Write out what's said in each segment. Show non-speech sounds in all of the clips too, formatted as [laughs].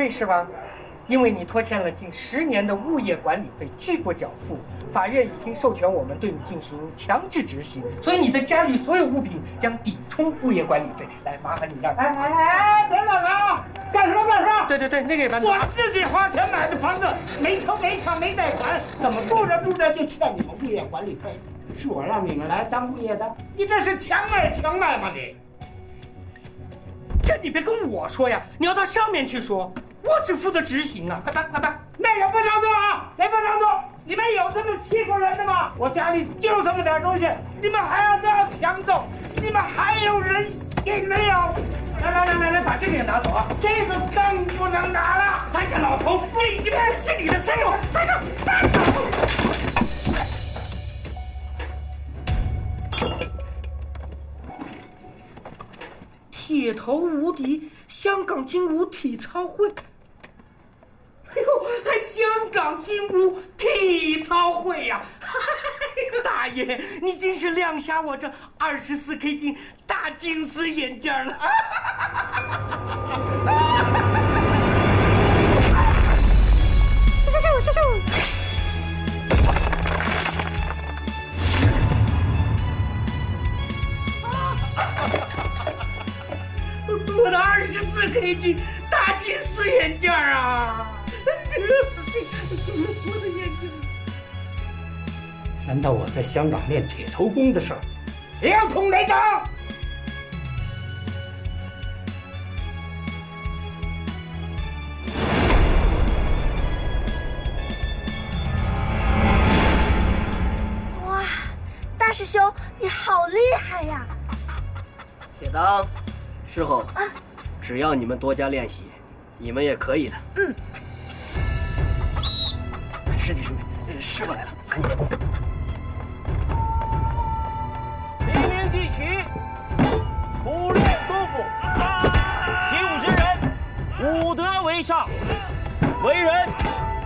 费是吧？因为你拖欠了近十年的物业管理费拒不缴付，法院已经授权我们对你进行强制执行，所以你的家里所有物品将抵充物业管理费。来，麻烦你让……哎哎哎，等等啊！干什么干什么？对对对，那个也搬我自己花钱买的房子，没偷没抢没贷款，怎么住着住着就欠你们物业管理费？是我让你们来当物业的，你这是强买强卖吗你？这你别跟我说呀，你要到上面去说，我只负责执行啊！快搬快搬！那个不能做啊，那不能做！你们有这么欺负人的吗？我家里就这么点东西，你们还要这样抢走？你们还有人性没有？来来来来来，把这个也拿走啊！这个更不能拿了！哎呀，老头，这已经是你的，伸手伸手伸手！铁头无敌香港精武体操会。哎呦，还香港金屋体操会呀、[laughs] 大爷，你真是亮瞎我这二十四 K 金大金丝眼镜了。咻咻咻咻咻！我的二十四 K 金大金丝眼镜啊！我的眼睛。难道我在香港练铁头功的事儿，也要捅雷掌？哇，大师兄，你好厉害呀！铁当，师傅只要你们多加练习，你们也可以的。嗯。师弟师妹，呃师傅来了，赶紧。黎明即起，苦练功夫，习武之人，武德为上，为人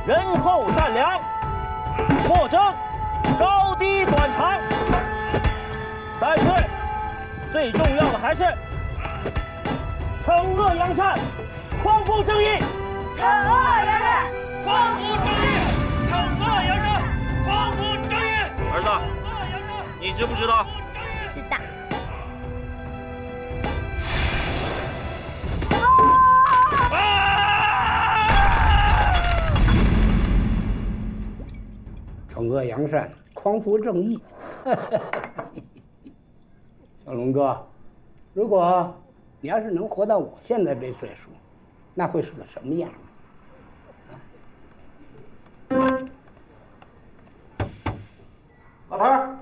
仁厚善良，莫争高低短长。但是最重要的还是惩恶扬善，匡扶正义。惩恶扬善，匡扶正义，惩恶扬善，匡扶正义。儿子，你知不知道？知道。惩恶扬善，匡扶正义。[laughs] 小龙哥，如果你要是能活到我现在这岁数，那会是个什么样？老头儿，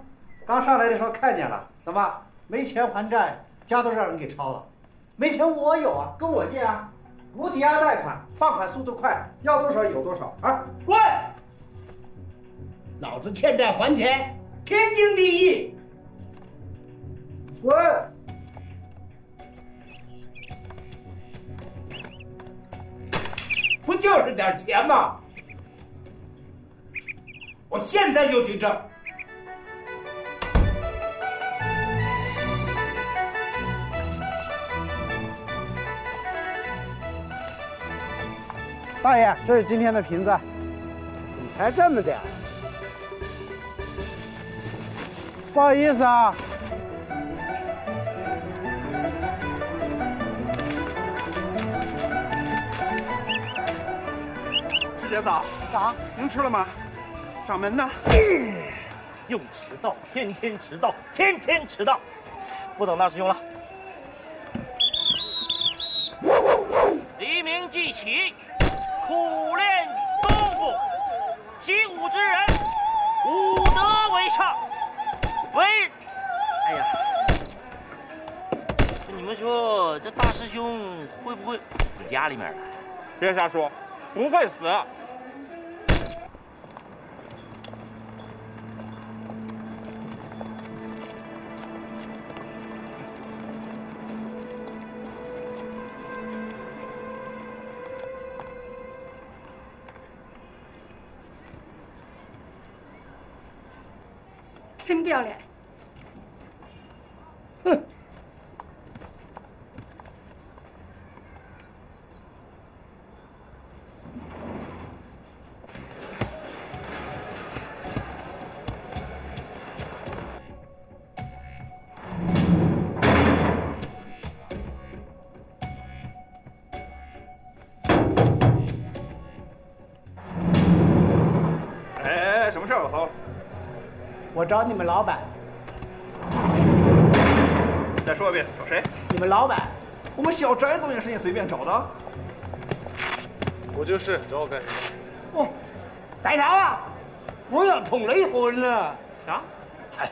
刚上来的时候看见了，怎么没钱还债，家都让人给抄了？没钱我有啊，跟我借啊，无抵押贷款，放款速度快，要多少有多少啊！滚！老子欠债还钱，天经地义。滚！不就是点钱吗？我现在就去挣。大爷，这是今天的瓶子。你才这么点儿，不好意思啊。师姐早早，您吃了吗？掌门呢？[coughs] 又迟到，天天迟到，天天迟到，不等大师兄了。黎明即起，苦练功夫，习武之人，武德为上，为……哎呀，你们说这大师兄会不会死家里面了？别瞎说，不会死。真不要脸！哼！找你们老板。再说一遍，找谁？你们老板。我们小翟总也是你随便找的。我就是，找我干什么？哦，大头啊，我要同你婚了。啥？哎，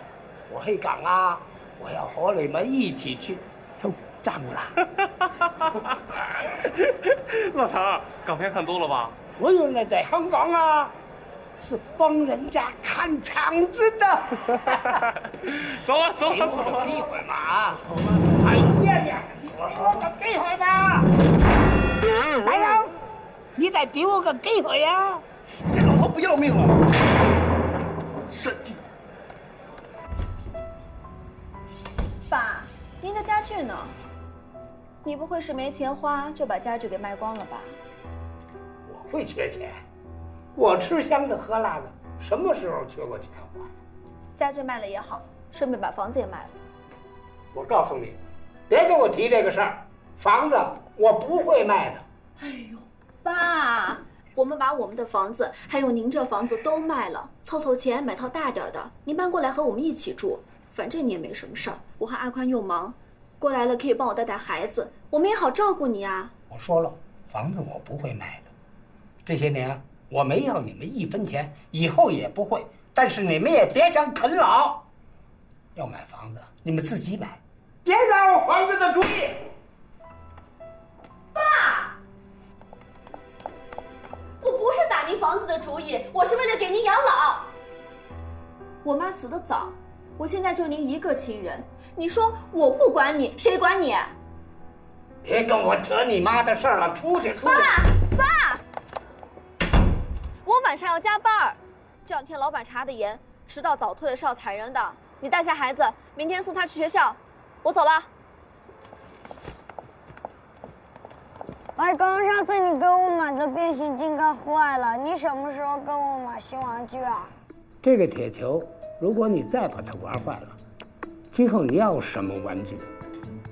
我黑讲啊，我要和你们一起去抽账啦。老头，[laughs] 港片看多了吧？我原来在香港啊。是帮人家看场子的。[laughs] 走了，走了，走了。机会嘛啊！哎呀呀，你给我个机会吧！来人，你再给我个机会呀！这老头不要命了，神经！爸，您的家具呢？你不会是没钱花就把家具给卖光了吧？我会缺钱。我吃香的喝辣的，什么时候缺过钱花？家具卖了也好，顺便把房子也卖了。我告诉你，别跟我提这个事儿，房子我不会卖的。哎呦，爸，我们把我们的房子还有您这房子都卖了，凑凑钱买套大点的，您搬过来和我们一起住。反正你也没什么事儿，我和阿宽又忙，过来了可以帮我带带孩子，我们也好照顾你啊。我说了，房子我不会卖的，这些年。我没要你们一分钱，以后也不会。但是你们也别想啃老。要买房子，你们自己买，别拿我房子的主意。爸，我不是打您房子的主意，我是为了给您养老。我妈死的早，我现在就您一个亲人，你说我不管你，谁管你？别跟我扯你妈的事儿了，出去！出去！爸，爸。我晚上要加班儿，这两天老板查的严，迟到早退的是要裁人的。你带下孩子，明天送他去学校。我走了。外公，上次你给我买的变形金刚坏了，你什么时候跟我买新玩具啊？这个铁球，如果你再把它玩坏了，今后你要什么玩具，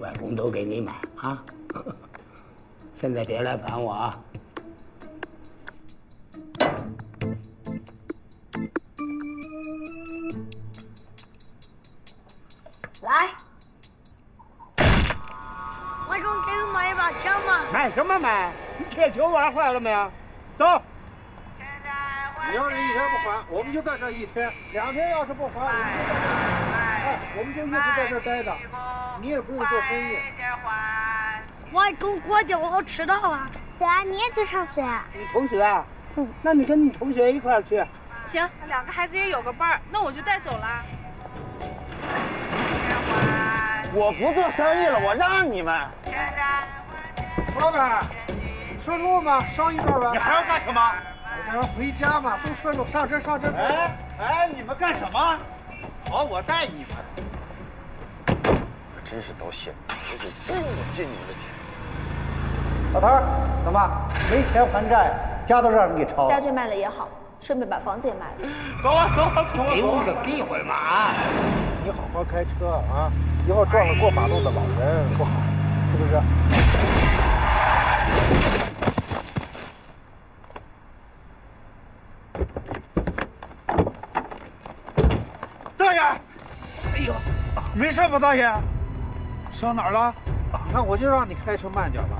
外公都给你买啊。[laughs] 现在别来烦我啊。来，外公，给我买一把枪吧。买什么买？你铁球玩坏了没有？走。你要是一天不还，我们就在这一天；两天要是不还，哎，我们就一直在这待着。你也不用做生意。外公，快点，我要迟到了。姐，你也去上学？你同学啊？嗯，[laughs] 那你跟你同学一块儿去。行，两个孩子也有个伴儿，那我就带走了。我不做生意了，我让你们。胡老板，顺路吗？捎一段吧。你还要干什么？我想回家嘛，不顺路，上车上车。哎哎，你们干什么？好，我带你们。可真是倒血，我就不用我借你们的钱。老头儿，怎么没钱还债？家都让人给抄了。家具卖了也好，顺便把房子也卖了。走啊走啊走了。给我个机会嘛啊！你好好开车啊！以后撞了过马路的老人不好，是不是？大爷，哎呦，没事吧，大爷？伤哪儿了？你看，我就让你开车慢点吧。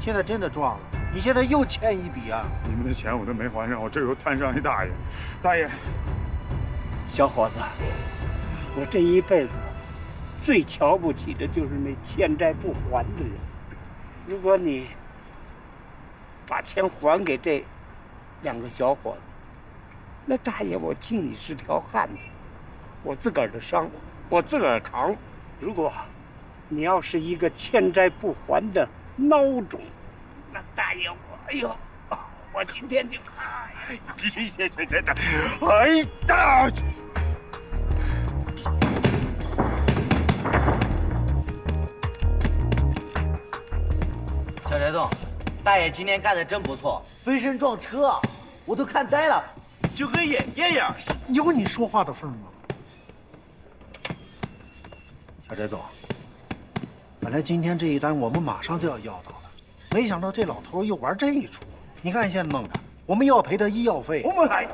现在真的撞了，你现在又欠一笔啊！你们的钱我都没还上，我这又摊上一大爷。大爷，小伙子，我这一辈子最瞧不起的就是那欠债不还的人。如果你把钱还给这两个小伙子。那大爷，我敬你是条汉子，我自个儿的伤，我自个儿扛。如果你要是一个欠债不还的孬种，那大爷我，哎呦，我今天就，哎，行行行行行，哎呀！小翟总，大爷今天干的真不错，飞身撞车，我都看呆了，就跟演电影似的。有你说话的份吗？小翟总，本来今天这一单我们马上就要要到，没想到这老头又玩这一出。你看现在弄的，我们要赔他医药费。我们还，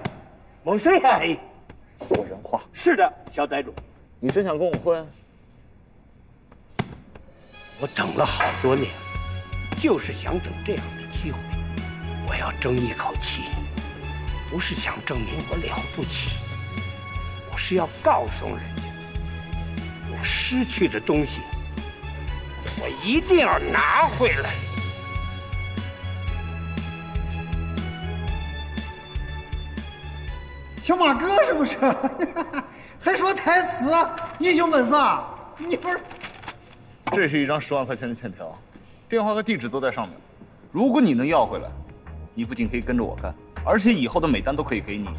我谁还？说人话。是的，小翟总，你真想跟我混？我等了好多年。就是想等这样的机会，我要争一口气，不是想证明我了不起，我是要告诉人家，我失去的东西，我一定要拿回来。小马哥是不是？[laughs] 还说台词，英雄本色，你不是？这是一张十万块钱的欠条。电话和地址都在上面，如果你能要回来，你不仅可以跟着我干，而且以后的每单都可以给你。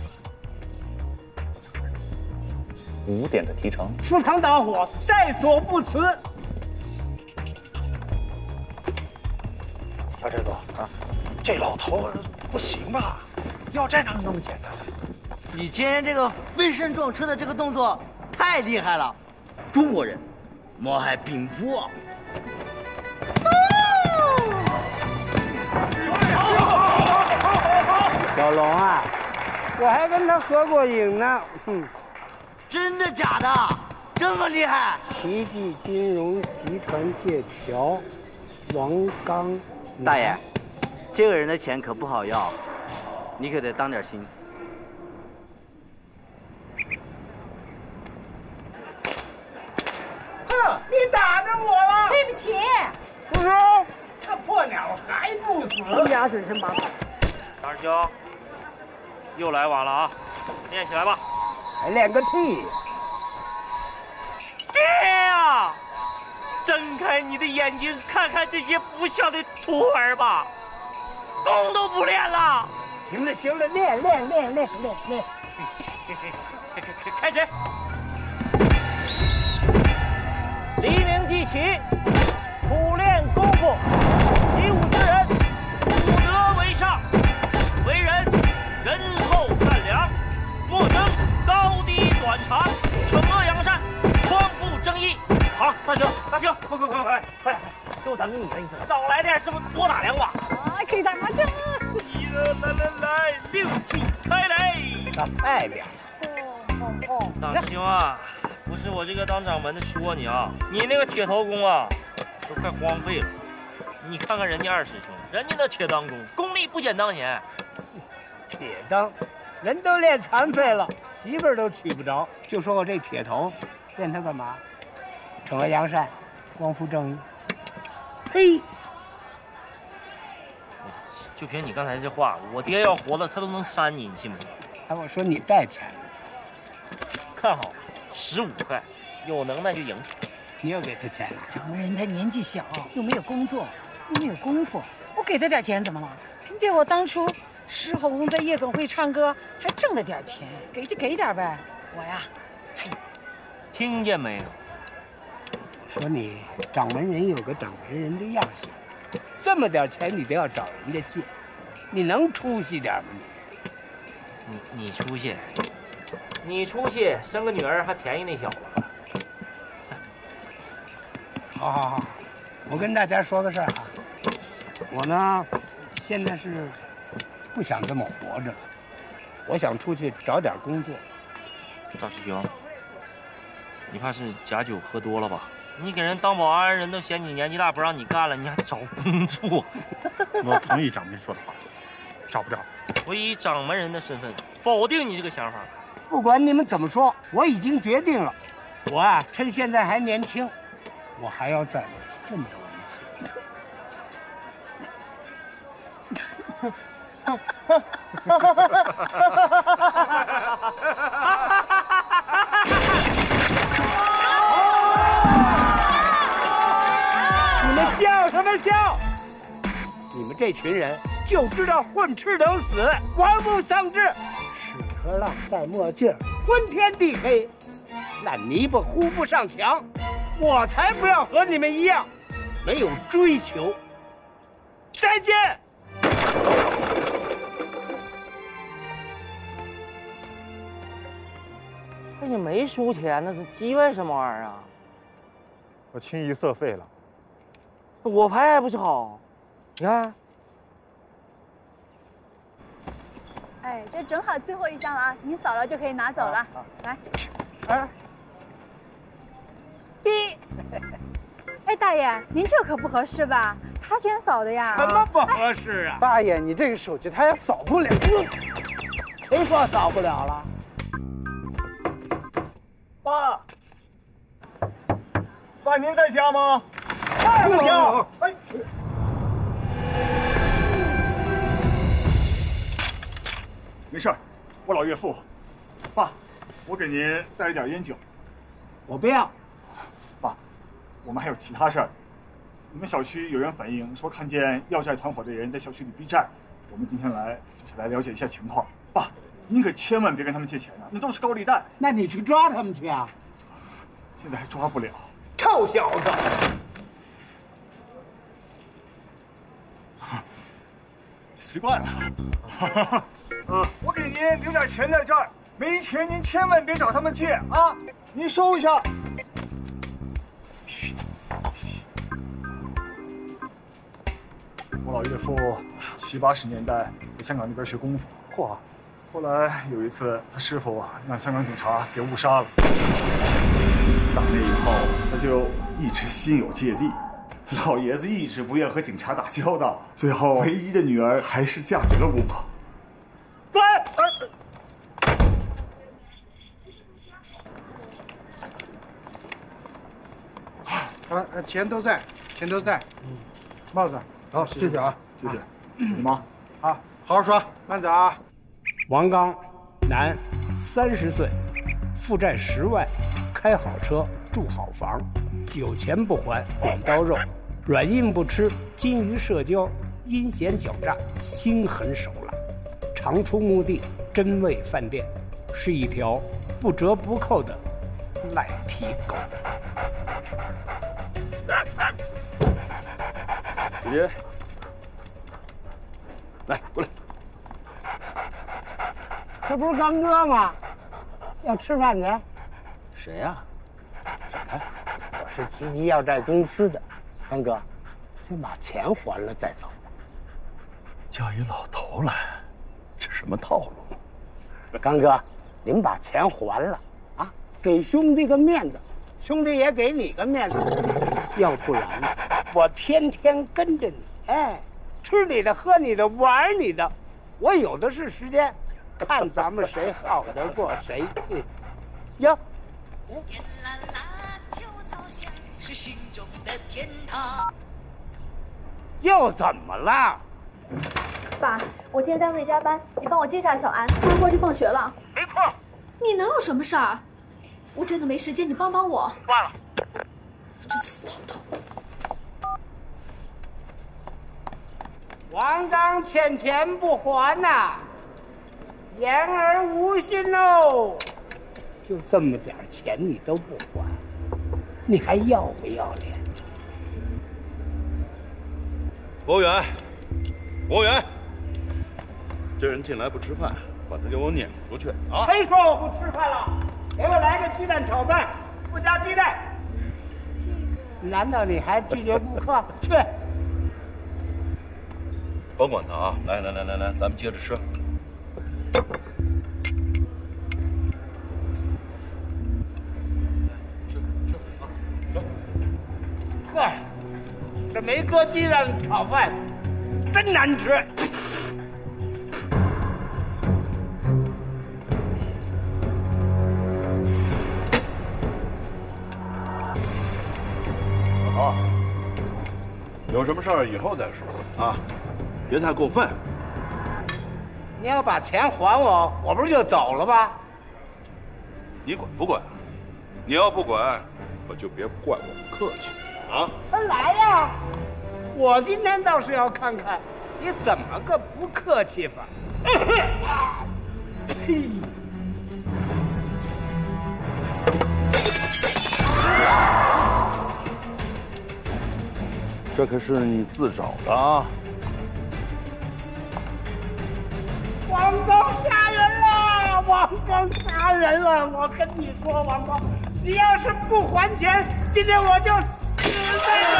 五点的提成，赴汤蹈火，在所不辞。小陈总啊，这老头不行吧？要债哪有那么简单？你今天这个飞身撞车的这个动作太厉害了，中国人，毛海并不。小龙啊，我还跟他合过影呢。哼，真的假的？这么厉害？奇迹金融集团借条，王刚。大爷，这个人的钱可不好要，你可得当点心。你打着我了！对不起。住手！这破鸟还不死！俩准是麻烦。大师兄，又来晚了啊！练起来吧。还练个屁！爹呀！睁开你的眼睛，看看这些不孝的徒儿吧，功都不练了。行了行了，练练练练练练。[laughs] 开始。起，苦练功夫。习武之人，武德为上。为人仁厚善良，莫争高低短长，惩恶扬善，匡扶正义。好，大兄，大兄，快快快快快，就等你了，你少来点，是不是多打两把？啊，可以打麻将。来来来，六气开来，快点。大师兄啊，不是我这个当掌门的说你啊，你那个铁头功啊，都快荒废了。你看看人家二师兄，人家那铁当功，功力不减当年。铁当，人都练残废了，媳妇儿都娶不着，就说我这铁头，练它干嘛？惩恶扬善，光复正义。呸！就凭你刚才这话，我爹要活了，他都能扇你，你信不信？还我说你带钱，看好，十五块，有能耐就赢去。你又给他钱了？掌门人他年纪小，又没有工作，又没有功夫，我给他点钱怎么了？凭借我当初。石红红在夜总会唱歌，还挣了点钱，给就给点呗。我呀，嘿，听见没有？说你掌门人有个掌门人的样式，这么点钱你都要找人家借，你能出息点吗你？你你出息？你出息，生个女儿还便宜那小子。好好好，我跟大家说个事儿啊，我呢，现在是。不想这么活着了，我想出去找点工作。大师兄，你怕是假酒喝多了吧？你给人当保安，人都嫌你年纪大不让你干了，你还找工作？我同意掌门说的话，找不着。我以掌门人的身份否定你这个想法。不管你们怎么说，我已经决定了。我啊，趁现在还年轻，我还要再奋斗一次。你们笑什么笑？你们这群人就知道混吃等死，玩物丧志，壳郎戴墨镜，昏天地黑，烂泥巴糊不上墙。我才不要和你们一样，没有追求。再见。那你没输钱，那是叽歪什么玩意儿啊？我清一色废了。我牌还不是好？你看，哎，这正好最后一张了啊，你扫了就可以拿走了。来，哎，B。[laughs] 哎，大爷，您这可不合适吧？他先扫的呀。什么不合适啊？大爷，你这个手机他也扫不了。谁说扫不了了？爸，爸您在家吗？在家。哎。没事儿，我老岳父。爸，我给您带了点烟酒。我不要。爸，我们还有其他事儿。你们小区有人反映说看见要债团伙的人在小区里逼债，我们今天来就是来了解一下情况。爸，您可千万别跟他们借钱啊，那都是高利贷。那你去抓他们去啊！现在还抓不了。臭小子！[laughs] 习惯了。啊，我给您留点钱在这儿，没钱您千万别找他们借啊！您收一下。我老岳父七八十年代在香港那边学功夫，嚯！后来有一次，他师傅让香港警察给误杀了。自打那以后，他就一直心有芥蒂。老爷子一直不愿和警察打交道，最后唯一的女儿还是嫁给了我。啊，钱都在，钱都在。嗯，帽子。好，谢谢啊，谢谢。你忙。好，好好说。慢走啊。王刚，男，三十岁，负债十万，开好车，住好房，有钱不还滚刀肉，软硬不吃，金鱼社交，阴险狡诈，心狠手辣，常出墓地，真味饭店，是一条不折不扣的赖皮狗。姐姐，来过来。这不是刚哥吗？要吃饭去？谁呀、我是提及要债公司的，刚哥，先把钱还了再走。叫一老头来，这什么套路？刚哥，您把钱还了啊，给兄弟个面子，兄弟也给你个面子，要不然我天天跟着你，哎，吃你的，喝你的，玩你的，我有的是时间，看咱们谁耗得过谁。嗯 [laughs] 哟，是心中的天堂。又怎么了？爸，我今天单位加班，你帮我接下小安，他过去放学了。没空。你能有什么事儿？我真的没时间，你帮帮我。挂了。这死老头。王刚欠钱不还呐、言而无信喽。就这么点钱你都不还，你还要不要脸？服务员，服务员，这人进来不吃饭，把他给我撵出去啊！谁说我不吃饭了？给我来个鸡蛋炒饭，不加鸡蛋。[laughs] 难道你还拒绝顾客？[laughs] 去。甭管他啊！来来来来来，咱们接着吃。呵，这没搁鸡蛋炒饭，真难吃。老头，有什么事儿以后再说啊，别太过分。你要把钱还我，我不是就走了吗？你管不管？你要不管，可就别怪我不客气啊！来呀！我今天倒是要看看你怎么个不客气法。[laughs] 呸！这可是你自找的啊！王刚杀人了！王刚杀人了！我跟你说，王刚，你要是不还钱，今天我就死在这儿，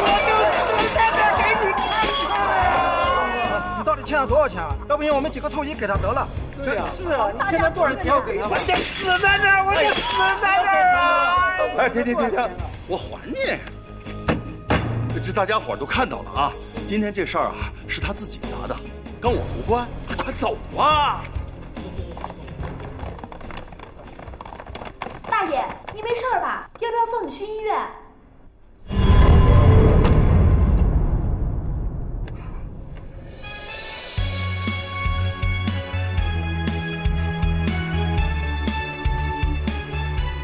我就死在这儿给你看看！你到底欠他多少钱啊？要不然我们几个凑齐给他得了。对呀，是啊，你欠他多少钱？我给他。我得死在这儿，我得死在这儿啊！哎，停停停停，我还你！这大家伙都看到了啊，今天这事儿啊是他自己砸的，跟我无关。快走啊！大爷，你没事吧？要不要送你去医院？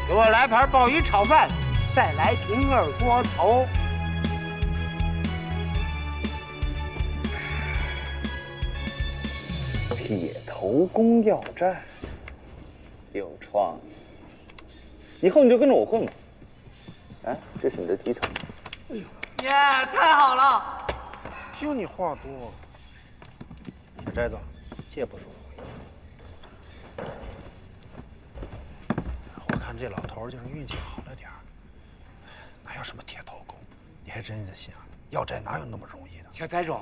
给我来盘鲍鱼炒饭，再来瓶二锅头。铁头功要债，有创意。以后你就跟着我混吧。哎，这是你的提成。耶，太好了！就你话多。小寨子，借不说。我看这老头就是运气好了点儿，哪有什么铁头功？你还真是想要债哪有那么容易的？小财主，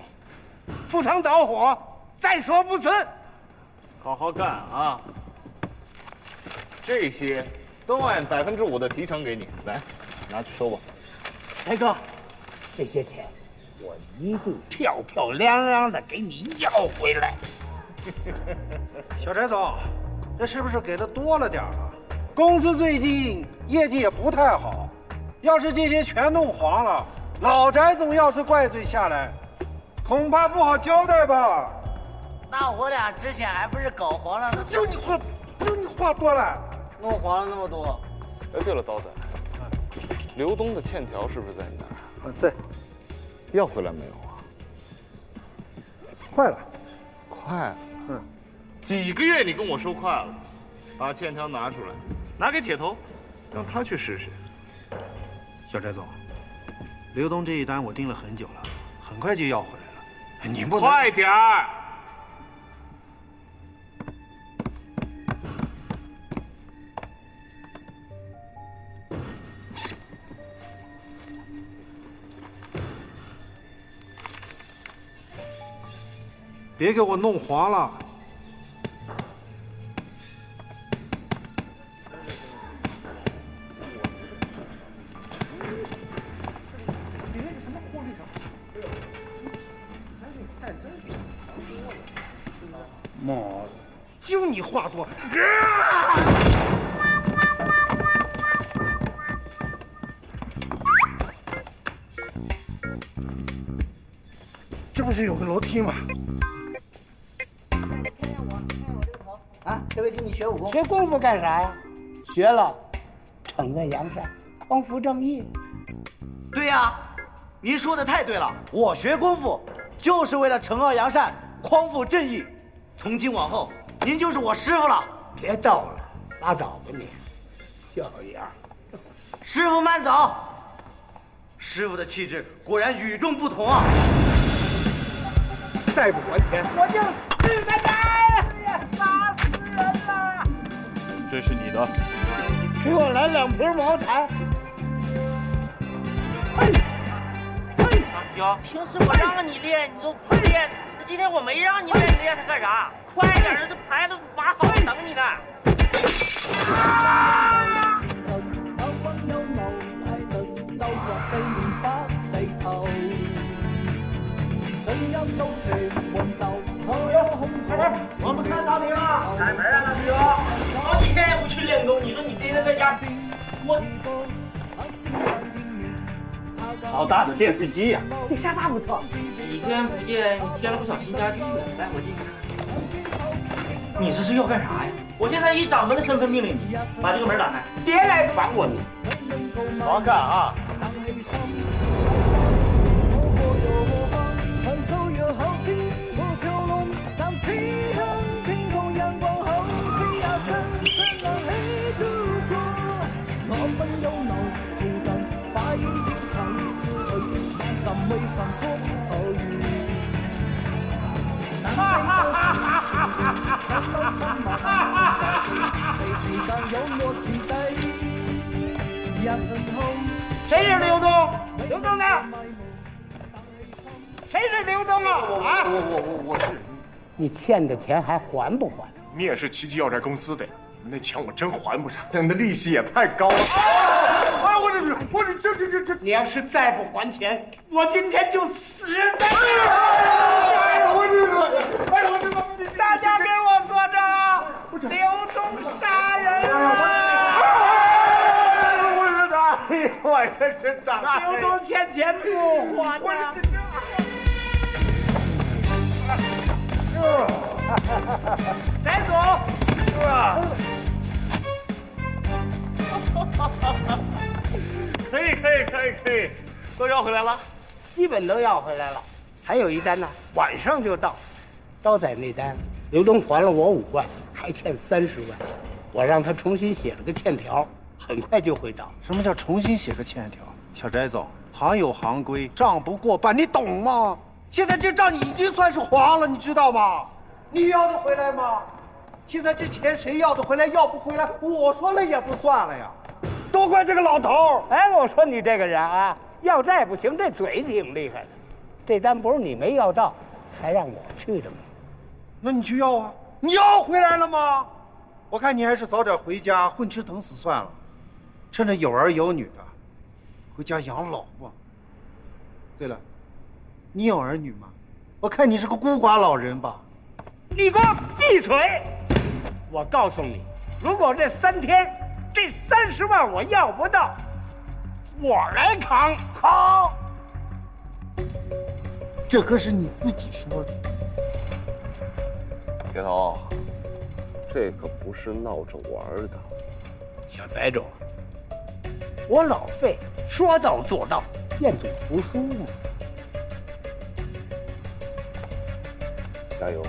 赴汤蹈火，在所不辞。好好干啊！这些都按百分之五的提成给你，来，拿去收吧。大哥，这些钱我一定漂漂亮亮的给你要回来。[laughs] 小翟总，这是不是给的多了点了？公司最近业绩也不太好，要是这些全弄黄了，老翟总要是怪罪下来，恐怕不好交代吧？那我俩之前还不是搞黄了？就你话，就你话多了，弄黄了那么多。哎，对了，刀仔，刘东的欠条是不是在你那儿？在。要回来没有啊？快了。快了。嗯。几个月你跟我说快了，把欠条拿出来，拿给铁头，让他去试试。小翟总，刘东这一单我盯了很久了，很快就要回来了，你不能快点儿。别给我弄黄了。武功？学功夫干啥呀？学了，惩恶扬善，匡扶正义。对呀，您说的太对了。我学功夫就是为了惩恶扬善，匡扶正义。从今往后，您就是我师傅了。别逗了，拉倒吧你，小样。师傅慢走。师傅的气质果然与众不同啊！再不还钱，我就死在这这是你的，给我来两瓶茅台。哥，平时我让你练，你都不练。今天我没让你练，你练它干啥？快点，这牌子码好等你呢。我们看到你了，开门啊，大哥！好几天也不去练功，你说你天天在家，我。好大的电视机呀！这沙发不错。几天不见，你添了不少新家具了。来，我进去。你这是要干啥呀？我现在以掌门的身份命令你，把这个门打开。别来烦我你。好好干啊！谁是刘东？刘东呢？谁是刘东啊？啊！我我我我是。你欠的钱还还不还？你也是奇迹药债公司的，那钱我真还不上，那那利息也太高了。哎，我这我这这这这这！你要是再不还钱，我今天就死在这儿！哎呀，我这个，哎大家给我坐着！刘东杀人了！我是咋？我这是咋？刘东欠钱不还呢？翟总，[laughs] 可以可以可以可以，都要回来了，基本都要回来了。还有一单呢，晚上就到。刀仔那单，刘东还了我五万，还欠三十万，我让他重新写了个欠条，很快就会到。什么叫重新写个欠条？小翟总，行有行规，账不过半，你懂吗？现在这账已经算是还了，你知道吗？你要得回来吗？现在这钱谁要得回来？要不回来，我说了也不算了呀。都怪这个老头！哎，我说你这个人啊，要债不行，这嘴挺厉害的。这单不是你没要到，才让我去的吗？那你去要啊！你要回来了吗？我看你还是早点回家混吃等死算了，趁着有儿有女的，回家养老吧。对了，你有儿女吗？我看你是个孤寡老人吧。你给我闭嘴！我告诉你，如果这三天这三十万我要不到，我来扛。好，这可是你自己说的。铁头，这可不是闹着玩的。小崽种，我老费说到做到，愿赌服输嘛。加油！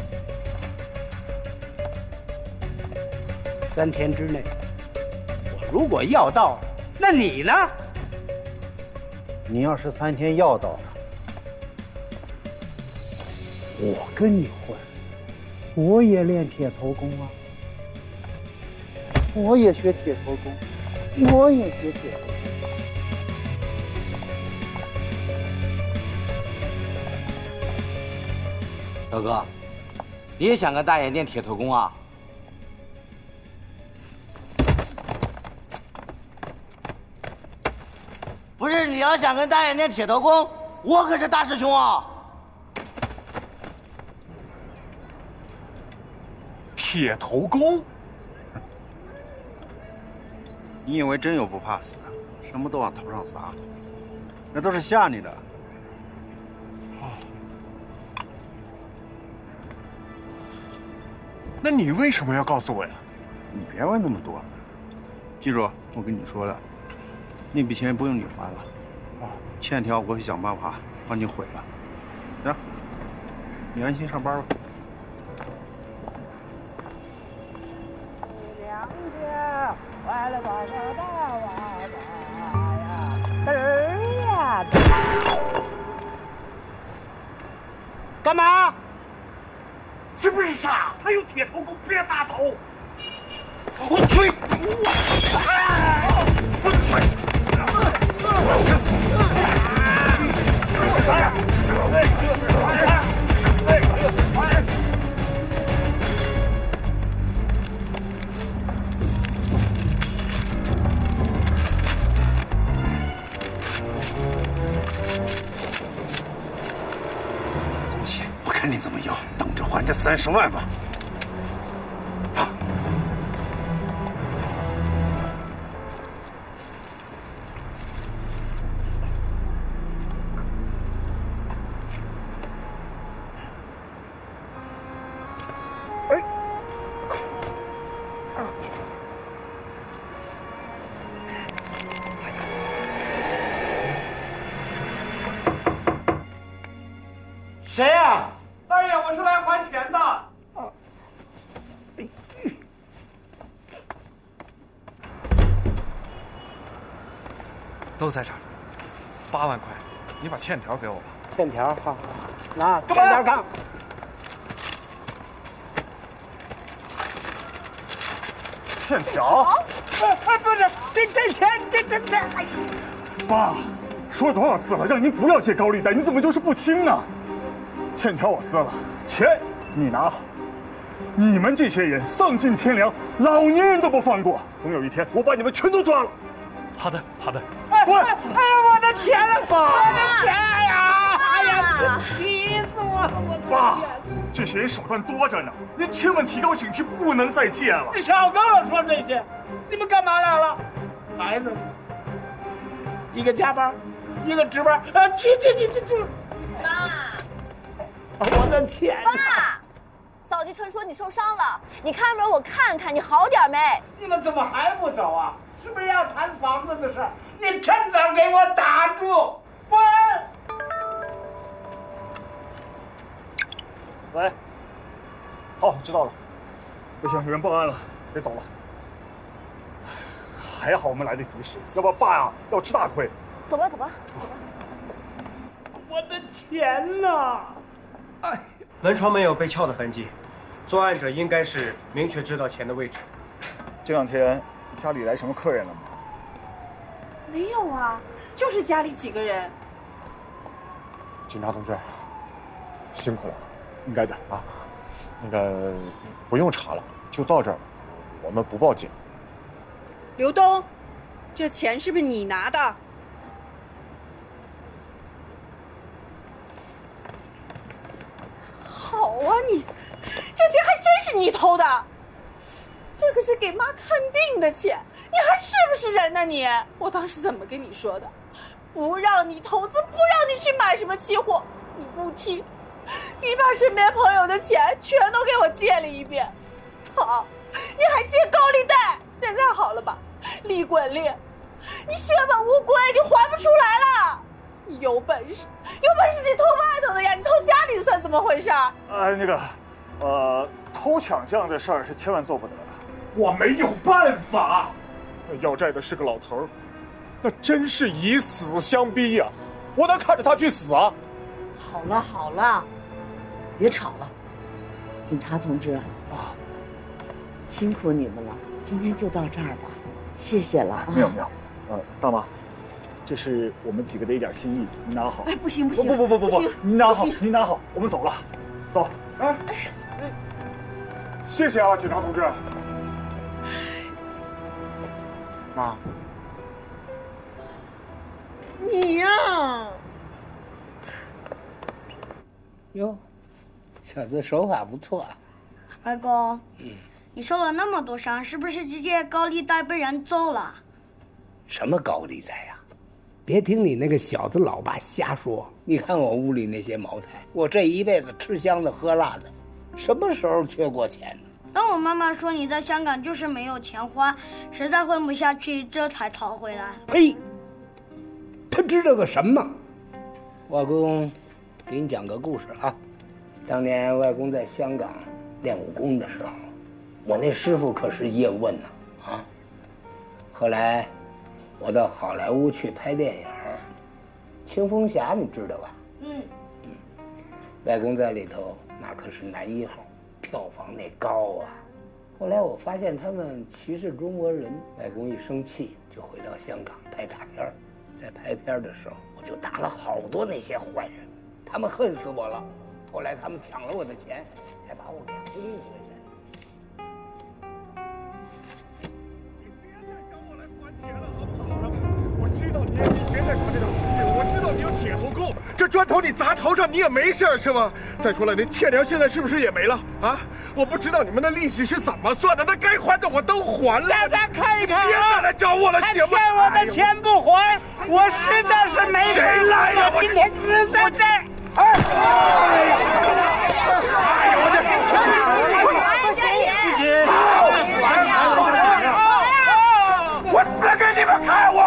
三天之内，我如果要到，那你呢？你要是三天要到了，我跟你混，我也练铁头功啊，我也学铁头功，我也学铁头功。大哥，你也想跟大爷练铁头功啊？不是，你要想跟大爷练铁头功，我可是大师兄啊！铁头功？你以为真有不怕死的？什么都往头上砸，那都是吓你的。那你为什么要告诉我呀？你别问那么多，记住我跟你说的，那笔钱不用你还了，啊，欠条我会想办法帮你毁了。行，你安心上班吧。娘家怀了个大娃娃呀，嘚儿呀！干嘛？是不是傻？他有铁头功，别打头！我去！我东西，我看你怎么要，等着还这三十万吧。都在这儿，八万块，你把欠条给我吧。欠条好，拿欠条看。欠条？哎哎，不是，这这钱，这这这，哎爸，说多少次了，让您不要借高利贷，你怎么就是不听呢？欠条我撕了，钱你拿好。你们这些人丧尽天良，老年人都不放过，总有一天我把你们全都抓了。好的，好的。滚！哎呀，我的钱啊，爸！我的钱呀！哎呀，急死我了！我的爸，这些人手段多着呢，您千万提高警惕，不能再借了。你少跟我说这些，你们干嘛来了？孩子，一个加班，一个值班，啊，去去去去去！妈，我的钱！爸，扫地车说你受伤了，你开门我看看，你好点没？你们怎么还不走啊？是不是要谈房子的事？你趁早给我打住！滚！喂，好，我知道了。不行，有人报案了，得走了。还好我们来得及时，要不爸呀要吃大亏。走吧，走吧。我的钱呢？哎，门窗没有被撬的痕迹，作案者应该是明确知道钱的位置。这两天家里来什么客人了吗？没有啊，就是家里几个人。警察同志，辛苦了，应该的啊。那个不用查了，就到这儿了，我们不报警。刘东，这钱是不是你拿的？好啊你，这钱还真是你偷的。这可是给妈看病的钱，你还是不是人呢你？我当时怎么跟你说的？不让你投资，不让你去买什么期货，你不听，你把身边朋友的钱全都给我借了一遍。好，你还借高利贷，现在好了吧？利滚利，你血本无归，你还不出来了。你有本事，有本事你偷外头的呀，你偷家里算怎么回事？哎，那个，呃，偷抢这样的事儿是千万做不得。我没有办法。那要债的是个老头儿，那真是以死相逼呀！我能看着他去死啊？好了好了，别吵了。警察同志啊，辛苦你们了，今天就到这儿吧，谢谢了啊。没有没有，呃，大妈，这是我们几个的一点心意，您拿好。哎，不行不行，不不不不不，您拿好您拿好，我们走了，走。哎哎，谢谢啊，警察同志。妈，你呀、哟，小子手法不错啊。外公，嗯，你受了那么多伤，是不是直接高利贷被人揍了？什么高利贷呀？别听你那个小子老爸瞎说。你看我屋里那些茅台，我这一辈子吃香的喝辣的，什么时候缺过钱呢？但我妈妈说你在香港就是没有钱花，实在混不下去，这才逃回来。呸！他知道个什么？外公，给你讲个故事啊。当年外公在香港练武功的时候，我那师傅可是叶问呐啊。后来我到好莱坞去拍电影，《青蜂侠》你知道吧？嗯，外公在里头那可是男一号，票房那高啊。后来我发现他们歧视中国人，外公一生气就回到香港拍大片儿在拍片的时候，我就打了好多那些坏人，他们恨死我了。后来他们抢了我的钱，还把我给轰回来还钱了，好不好。我知道你，你别再搞这种事情。我知道你有铁头功，这砖头你砸头上你也没事儿是吗？再说了，那欠条现在是不是也没了啊？我不知道你们的利息是怎么算的，那该还的我都还了。大家看一看啊别再来找我了，他行吗？欠我的钱不还，我实在是没谁来呀？我今天死在这儿。哎！哎呀！哎呀！我这我死给你们看！我！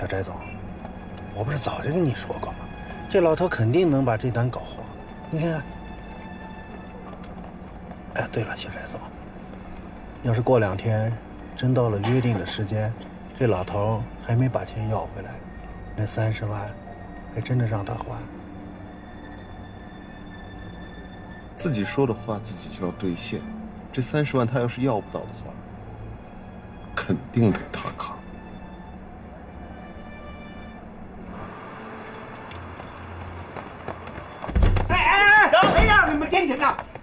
小翟总，我不是早就跟你说过吗？这老头肯定能把这单搞黄。你看看。哎，对了，小翟总，要是过两天真到了约定的时间，这老头还没把钱要回来，那三十万还真的让他还。自己说的话自己就要兑现，这三十万他要是要不到的话，肯定得他扛。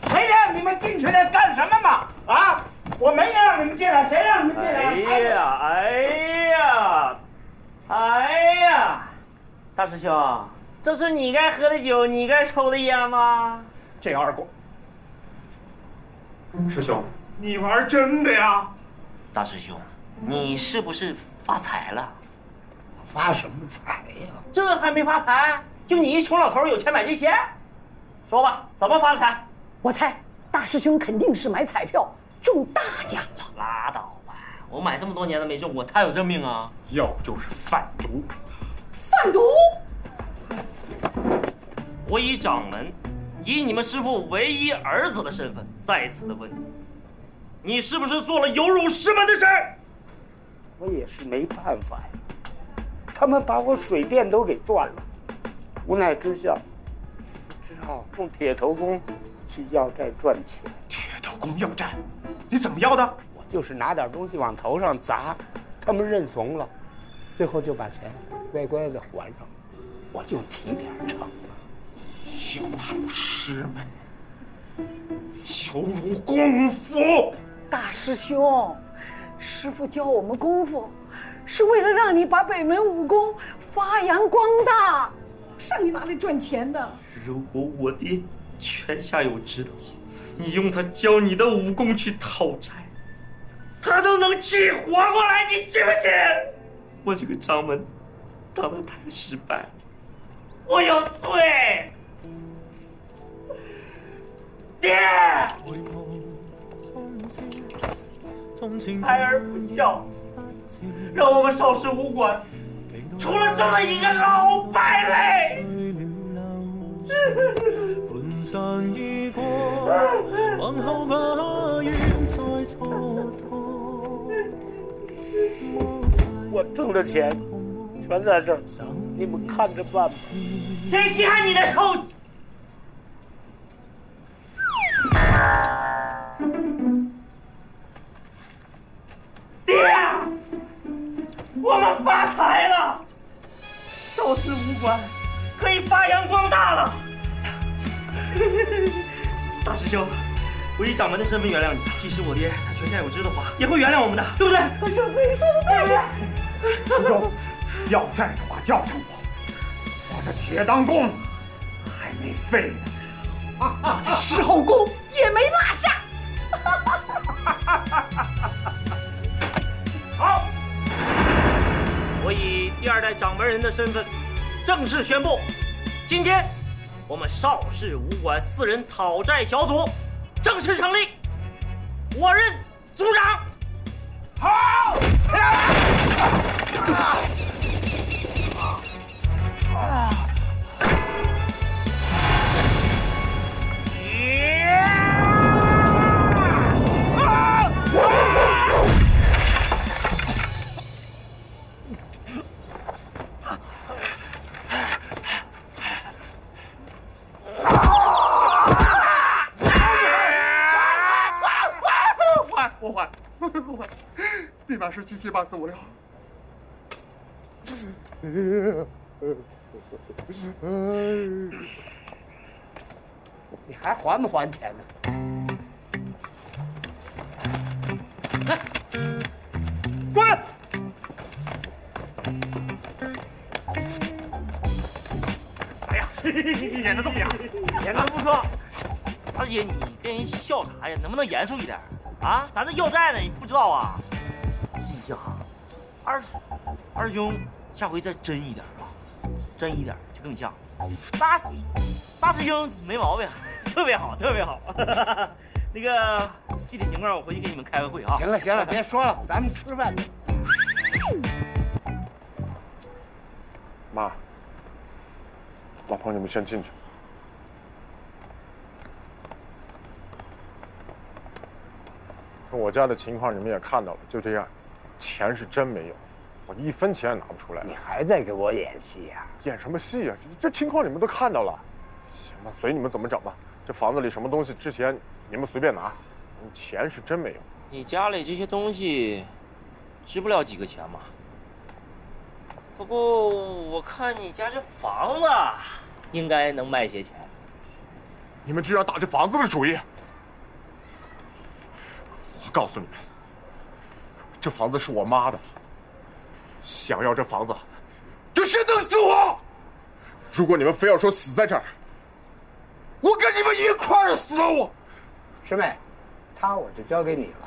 谁让你们进去的？干什么嘛？啊！我没让你们进来，谁让你们进来？哎呀，哎呀，哎呀！大师兄，这是你该喝的酒，你该抽的烟吗？这二狗，师兄，你玩真的呀？大师兄，你是不是发财了？发什么财呀？这还没发财？就你一穷老头有钱买这些？说吧，怎么发的财？我猜大师兄肯定是买彩票中大奖了。拉倒吧，我买这么多年都没中过，他有这命啊？要不就是贩毒。贩毒？我以掌门，以你们师傅唯一儿子的身份，再次的问你，你是不是做了有辱师门的事儿？我也是没办法呀，他们把我水电都给断了，无奈之下，只好用铁头功去要债赚钱。铁道工要债，你怎么要的？我就是拿点东西往头上砸，他们认怂了，最后就把钱乖乖的还上，我就提点成了。羞辱师门，羞辱功夫。大师兄，师傅教我们功夫，是为了让你把北门武功发扬光大，上你哪里赚钱的。如果我爹泉下有知的话，你用他教你的武功去讨债，他都能气活过来，你信不信？我这个掌门当的太失败，我有罪。爹，孩儿不孝，让我们少师武馆出了这么一个老败类。[laughs] 我挣的钱全在这儿，你们看着办吧。谁稀罕你的臭？爹，我们发财了，少师武馆可以发扬光大了。[laughs] 大师兄，我以掌门的身份原谅你，即使我爹他泉下有知的话，也会原谅我们的，对不对？师傅，你说的对。师兄，要债的话叫上我，我的铁裆功还没废呢。我的狮吼功也没落下。[laughs] 好，我以第二代掌门人的身份，正式宣布，今天我们邵氏武馆四人讨债小组正式成立，我任组长。好。还我还，密码是七七八四五六。你还还不还钱呢？滚！哎呀，演的怎么样？演的不错。大姐，你跟人笑啥呀？能不能严肃一点？啊，咱这要债呢，你不知道啊？记下，二二兄，下回再真一点啊，真一点就更像。大大师兄没毛病，特别好，特别好。[laughs] 那个具体情况我回去给你们开个会啊。行了行了，[laughs] 别说了，咱们吃饭去。妈，老婆，你们先进去。我家的情况你们也看到了，就这样，钱是真没有，我一分钱也拿不出来。你还在给我演戏呀、演什么戏呀、这这情况你们都看到了，行吧，随你们怎么整吧。这房子里什么东西值钱，你们随便拿，钱是真没有。你家里这些东西，值不了几个钱嘛。不过我看你家这房子，应该能卖些钱。你们居然打这房子的主意！告诉你们，这房子是我妈的，想要这房子，就先弄死我！如果你们非要说死在这儿，我跟你们一块儿死！我师妹，他我就交给你了。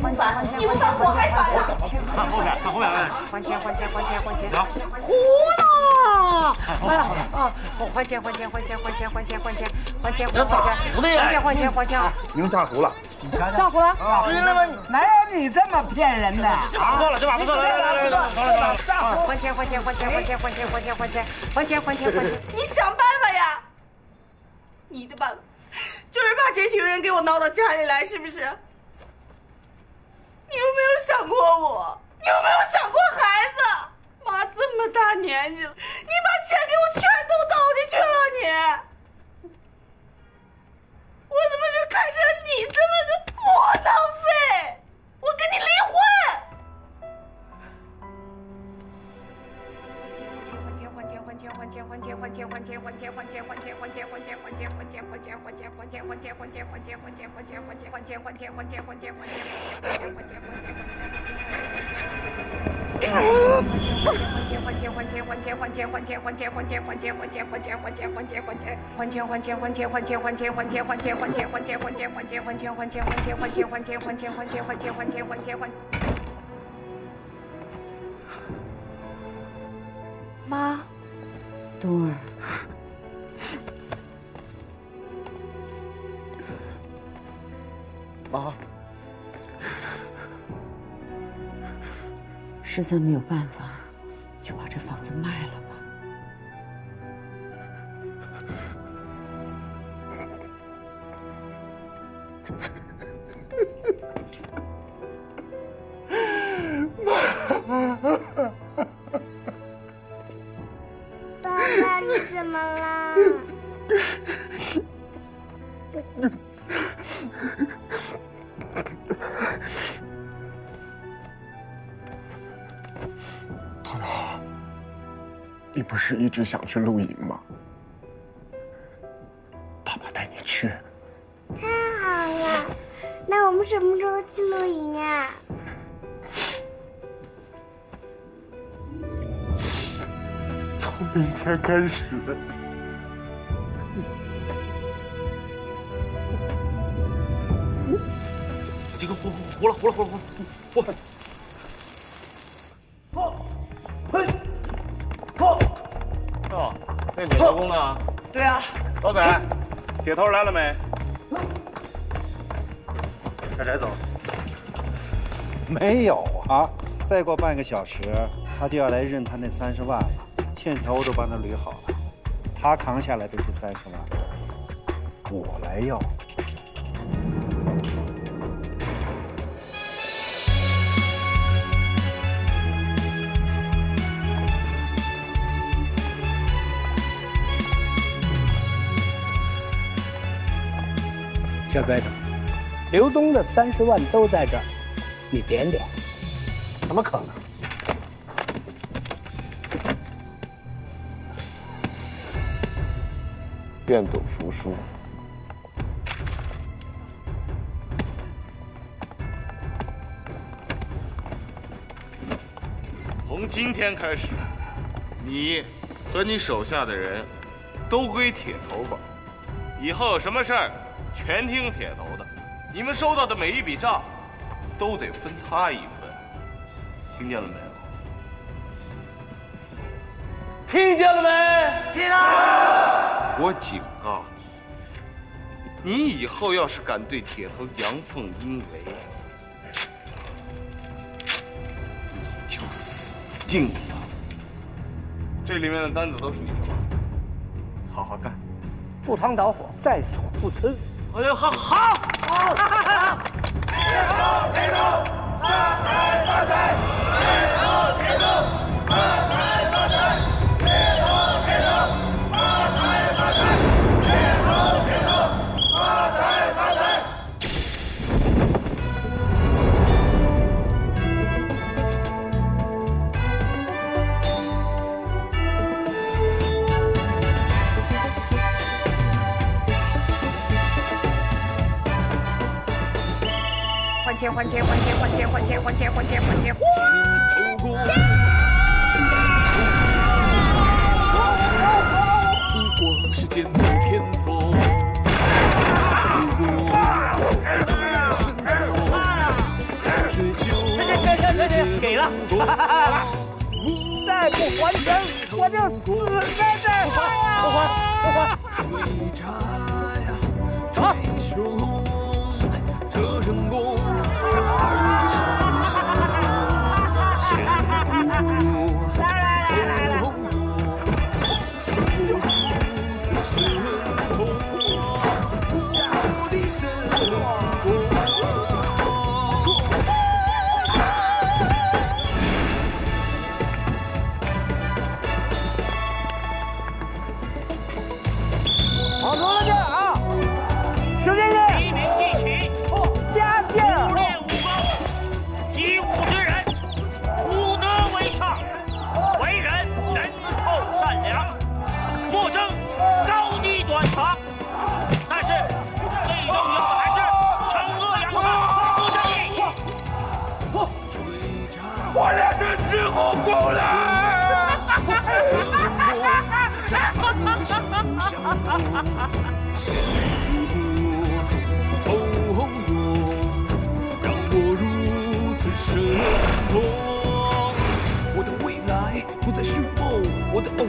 还钱还钱还钱，你们烦我还烦呢。看后面，看后面，还钱还钱还钱还钱。行。糊了，完了啊！还钱还钱还钱还钱还钱还钱还钱还钱。要咋糊的呀？还钱还钱还钱。已经炸糊了。炸糊了？知道吗？哪有你这么骗人的？这把不错了，这把不错了，来来来来，好了好了。炸糊！还钱还钱还钱还钱还钱还钱还钱还钱还钱还钱。你想办法呀！你的办法就是把这群人给我闹到家里来，是不是？你有没有想过我？你有没有想过孩子？妈这么大年纪了，妈，冬儿，妈，实在没有办法，去露营吗？爸爸带你去。太好了，那我们什么时候去露营啊？从明天开始。这个糊糊糊了糊了糊了糊了糊。铁头来了没？小翟总，没有啊！再过半个小时，他就要来认他那三十万了。欠条我都帮他捋好了，他扛下来的这三十万，我来要。小飞头，刘东的三十万都在这儿，你点点，怎么可能？愿赌服输。从今天开始，你和你手下的人都归铁头管，以后有什么事儿全听铁头的。你们收到的每一笔账都得分他一份，听见了没有？听见了没？听到。我警告你，你以后要是敢对铁头阳奉阴违，你就死定了。这里面的单子都是你的，好好干。赴汤蹈火，在所不辞。哎呀，好好。钱还钱还钱还钱还钱还钱还钱还钱！给了，再不还钱，我就死在这儿了！不还，不还，不还！追债，追凶，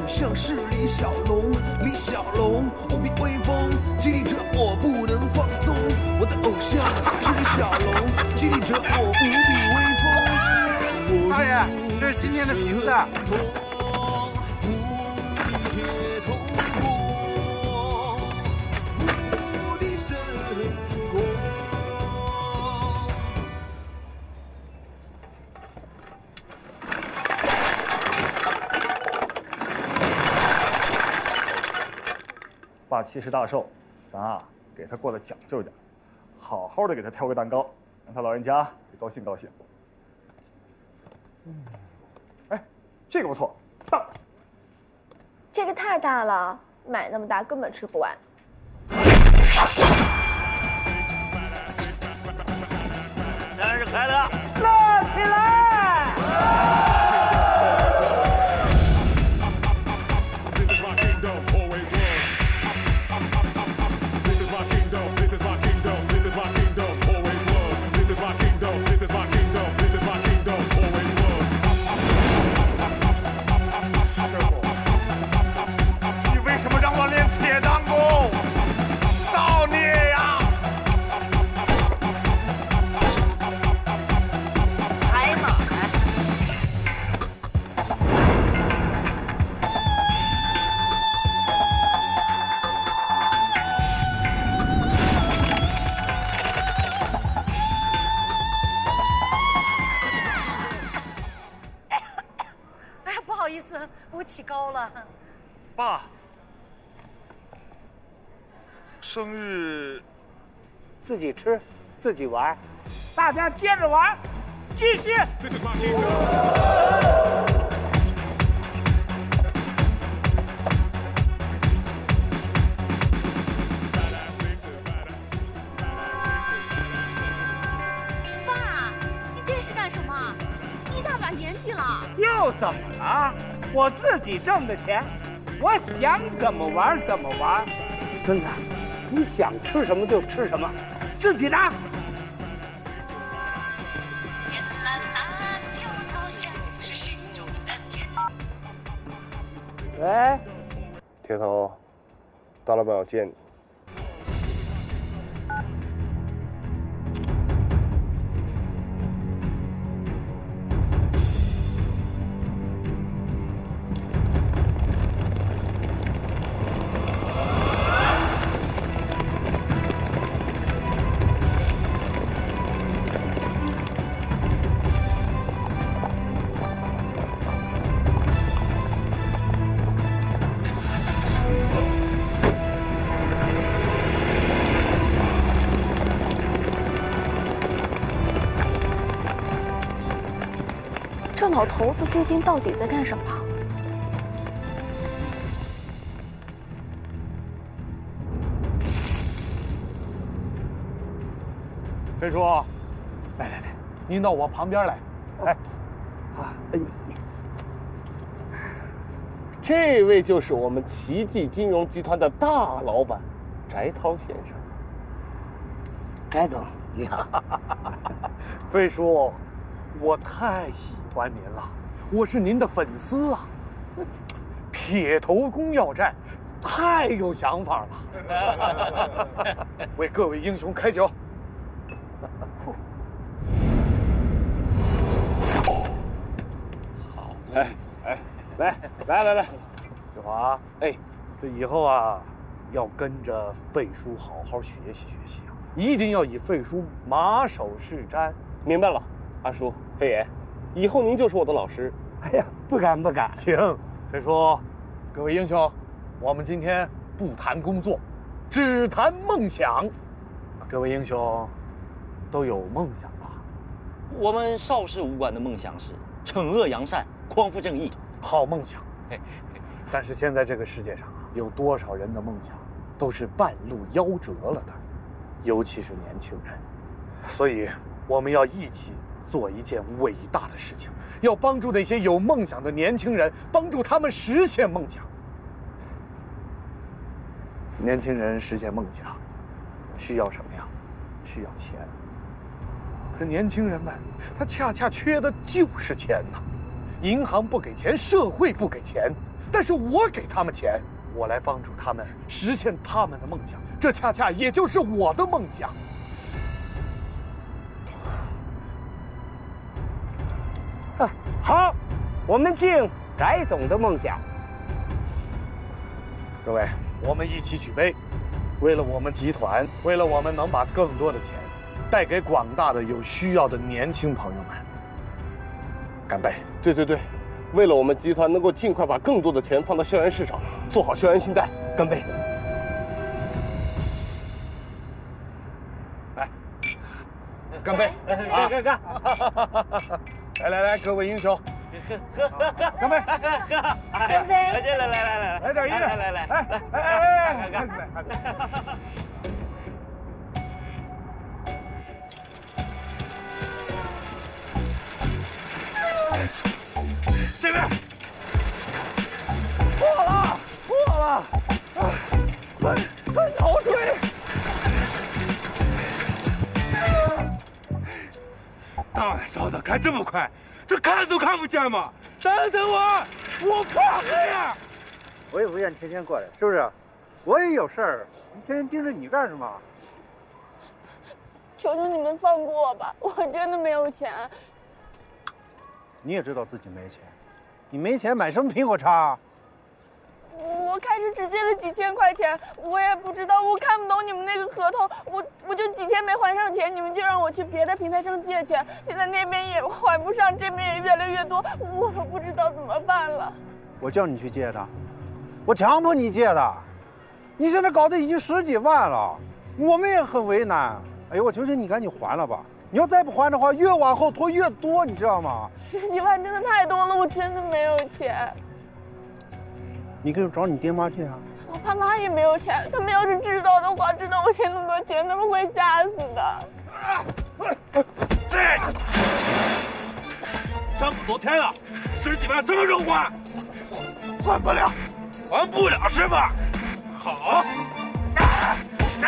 像是李小龙，李小龙无比威风，激励着我不能放松。我的偶像是李小龙，激励着我无比威风。大爷，这是今天的瓶子。霸气是大寿，咱啊给他过得讲究点，好好的给他挑个蛋糕，让他老人家也高兴高兴。嗯，哎，这个不错，大。这个太大了，买那么大根本吃不完。生日快乐！乐起来！生日自己吃，自己玩，大家接着玩，继续。爸，你这是干什么？一大把年纪了。又怎么了？我自己挣的钱，我想怎么玩怎么玩。孙子，你想吃什么就吃什么，自己拿。喂，铁头，大老板要见你。老头子最近到底在干什么？飞叔，来来来，您到我旁边来。来，啊，哎，这位就是我们奇迹金融集团的大老板，翟涛先生。翟总，你好。[laughs] 飞叔，我太喜欢您了，我是您的粉丝啊。铁头功要债，太有想法了。[laughs] 为各位英雄开酒。好，哎哎，来来来来，志华，哎，这以后啊，要跟着费叔好好学习学习啊，一定要以费叔马首是瞻。明白了，阿叔，飞爷，以后您就是我的老师。哎呀，不敢不敢。行，飞叔，各位英雄，我们今天不谈工作，只谈梦想。各位英雄都有梦想吧？我们邵氏武馆的梦想是惩恶扬善、匡扶正义。好梦想。[laughs] 但是现在这个世界上啊，有多少人的梦想都是半路夭折了的，尤其是年轻人。所以，我们要一起做一件伟大的事情，要帮助那些有梦想的年轻人，帮助他们实现梦想。年轻人实现梦想需要什么呀？需要钱。可年轻人们，他恰恰缺的就是钱呐。银行不给钱，社会不给钱，但是我给他们钱，我来帮助他们实现他们的梦想，这恰恰也就是我的梦想。啊，好，我们敬翟总的梦想。各位，我们一起举杯，为了我们集团，为了我们能把更多的钱带给广大的有需要的年轻朋友们，干杯！对对对，为了我们集团能够尽快把更多的钱放到校园市场，做好校园信贷，干杯！来，干杯！干干干！[laughs] 来来来，各位英雄，喝喝喝！干杯！喝喝！干杯！来来来来来，来点音乐！来来来，来来来，干起来！干起么快，这看都看不见吗？等等我，我怕黑呀！我也不愿天天过来，是不是？我也有事儿，天天盯着你干什么？求求你们放过我吧，[laughs] 我真的没有钱。你也知道自己没钱，你没钱买什么苹果叉？我开始只借了几千块钱，我也不知道，我看不懂你们那个合同，我我就几天没还上钱，你们就让我去别的平台上借钱，现在那边也还不上，这边也越来越多，我都不知道怎么办了。我叫你去借的，我强迫你借的。你现在搞得已经十几万了，我们也很为难。哎呦，我求求你赶紧还了吧！你要再不还的话，越往后拖越多，你知道吗？十几万真的太多了，我真的没有钱。你可以找你爹妈借啊。我爸妈也没有钱，他们要是知道的话，知道我欠那么多钱，他们会吓死的。这账昨天啊，十几万什么时候还？还不了，还不了是吧？好，还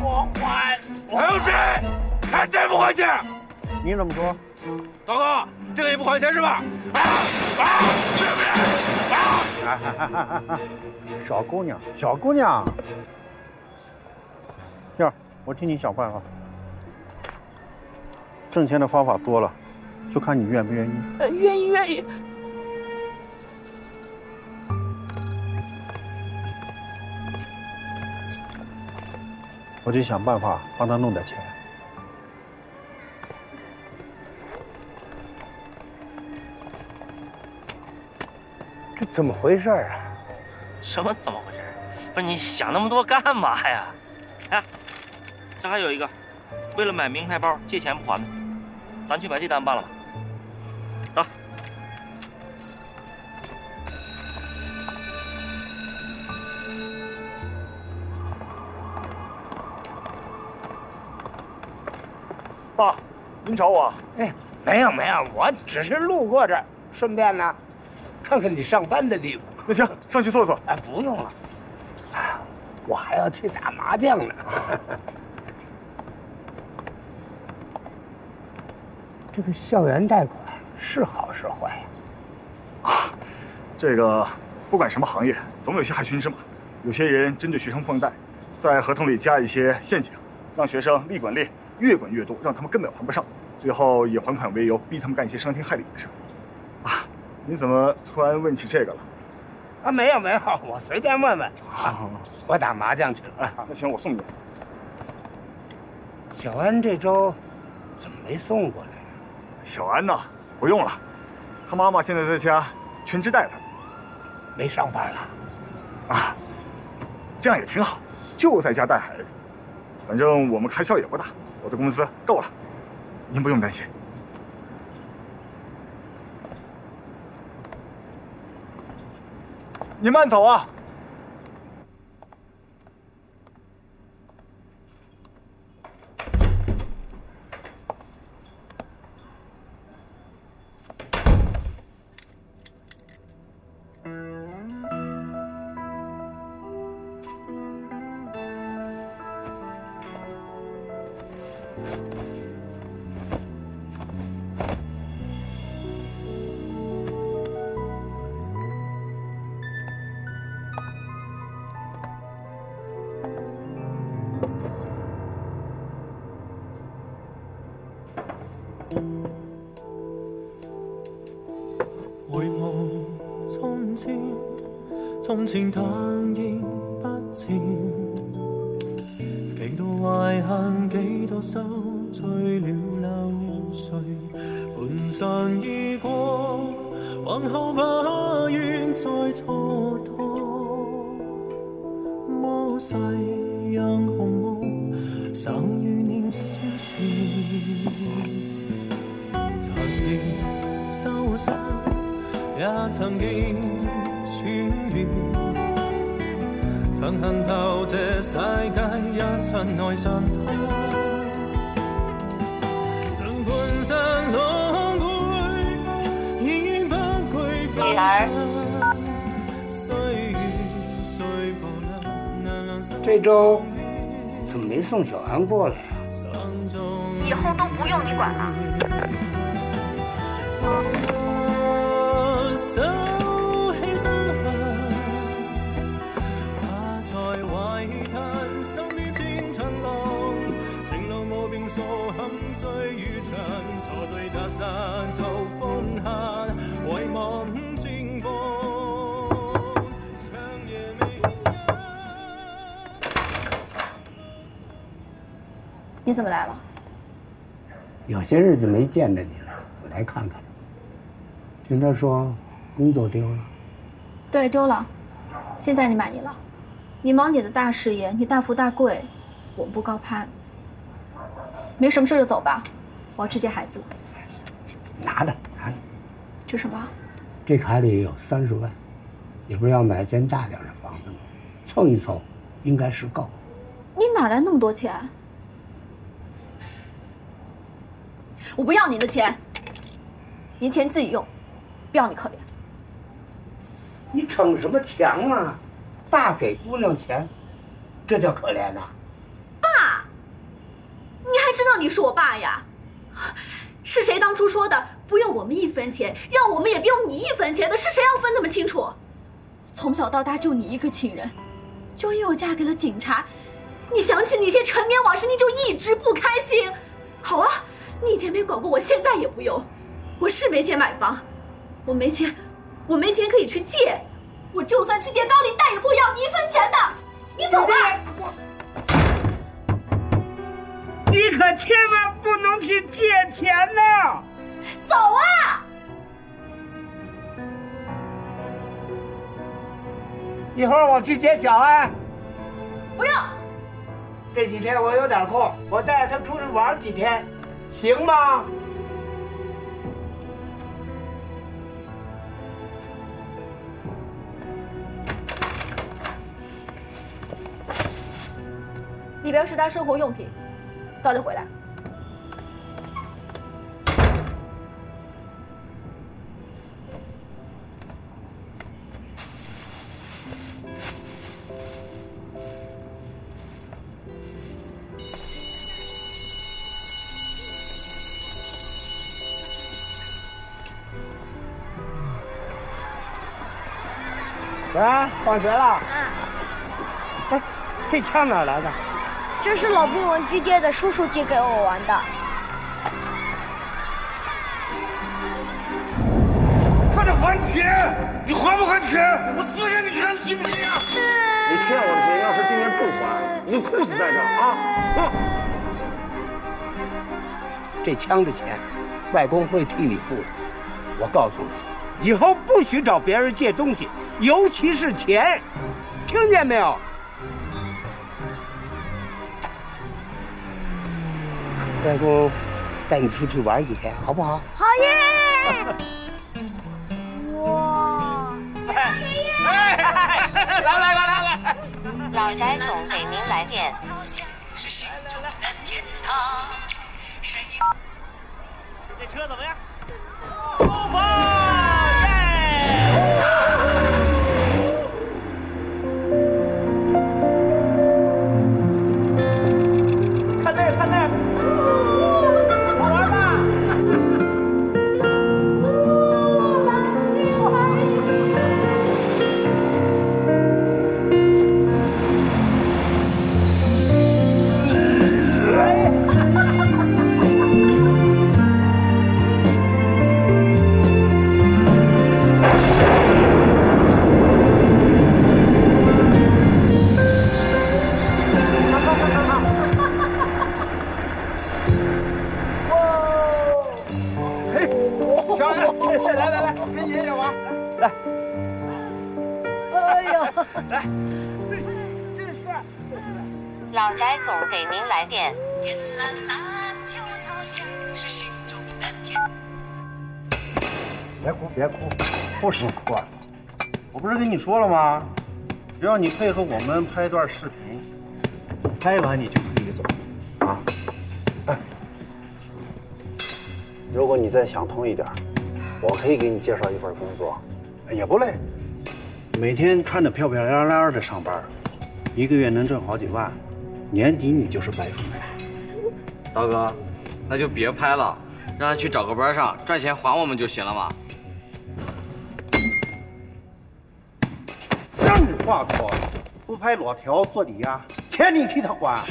我还，还有谁？还谁不还钱？你怎么说？大哥，这个也不还钱是吧？小姑娘，小姑娘，燕儿我替你想办法。挣钱的方法多了，就看你愿不愿意。呃，愿意愿意。我就想办法帮他弄点钱。这 [laughs] 怎么回事啊？什么怎么回事？不是你想那么多干嘛呀？哎，这还有一个，为了买名牌包借钱不还的，咱去把这单办了吧。走。爸，您找我？哎，没有没有，我只是路过这儿，顺便呢，看看你上班的地方。那行，上去坐坐。哎，不用了，我还要去打麻将呢。[laughs] 这个校园贷款是好是坏呀？这个不管什么行业，总有些害群之马。有些人针对学生放贷，在合同里加一些陷阱，让学生利滚利，越滚越多，让他们根本还不上，最后以还款为由逼他们干一些伤天害理的事。啊，你怎么突然问起这个了？啊，没有没有，我随便问问。好，我打麻将去了。哎，那行，我送你。小安这周怎么没送过来？小安呐，不用了，他妈妈现在在家全职带他，没上班了。啊，这样也挺好，就在家带孩子，反正我们开销也不大，我的工资够了，您不用担心。您慢走啊。从前忙过来。些日子没见着你了，我来看看。听他说工作丢了，对，丢了。现在你满意了？你忙你的大事业，你大富大贵，我们不高攀。没什么事就走吧，我要去接孩子了。拿着拿着，这什么？这卡里有三十万，你不是要买间大点的房子吗？凑一凑，应该是够。你哪来那么多钱？我不要你的钱，你钱自己用，不要你可怜。你逞什么强啊？爸给姑娘钱，这叫可怜呐？爸，你还知道你是我爸呀？是谁当初说的不用我们一分钱，让我们也不用你一分钱的？是谁要分那么清楚？从小到大就你一个亲人，就因为我嫁给了警察，你想起那些陈年往事，你就一直不开心。好啊，你以前没管过我，现在也不用。我是没钱买房，我没钱，我没钱可以去借，我就算去借高利贷也不会要你一分钱的。你走吧。你可千万不能去借钱呐！走啊！一会儿我去接小安。不用。这几天我有点空，我带着他出去玩几天，行吗？里边是他生活用品，早点回来。啊，放学了。哎，这枪哪来的？这是老兵文具店的叔叔借给我玩的。快点还钱！你还不还钱？我死给你看，信不信啊？你欠我的钱，要是今天不还，你的裤子在这儿啊！走。这枪的钱，外公会替你付的。我告诉你，以后不许找别人借东西，尤其是钱，听见没有？外公带你出去玩几天，好不好？好耶！[laughs] 哇！高爷爷来来来来来！老宅总给您来电。这车怎么样？来。老宅总给您来电。别哭，别哭，哭什么哭啊？我不是跟你说了吗？只要你配合我们拍段视频，拍完你就可以走，啊。哎，如果你再想通一点，我可以给你介绍一份工作，也不累，每天穿的漂漂亮亮的上班，一个月能挣好几万，年底你就是白富美。大哥，那就别拍了，让他去找个班上赚钱还我们就行了嘛。让你话多，不拍裸条做抵押，钱你替他还。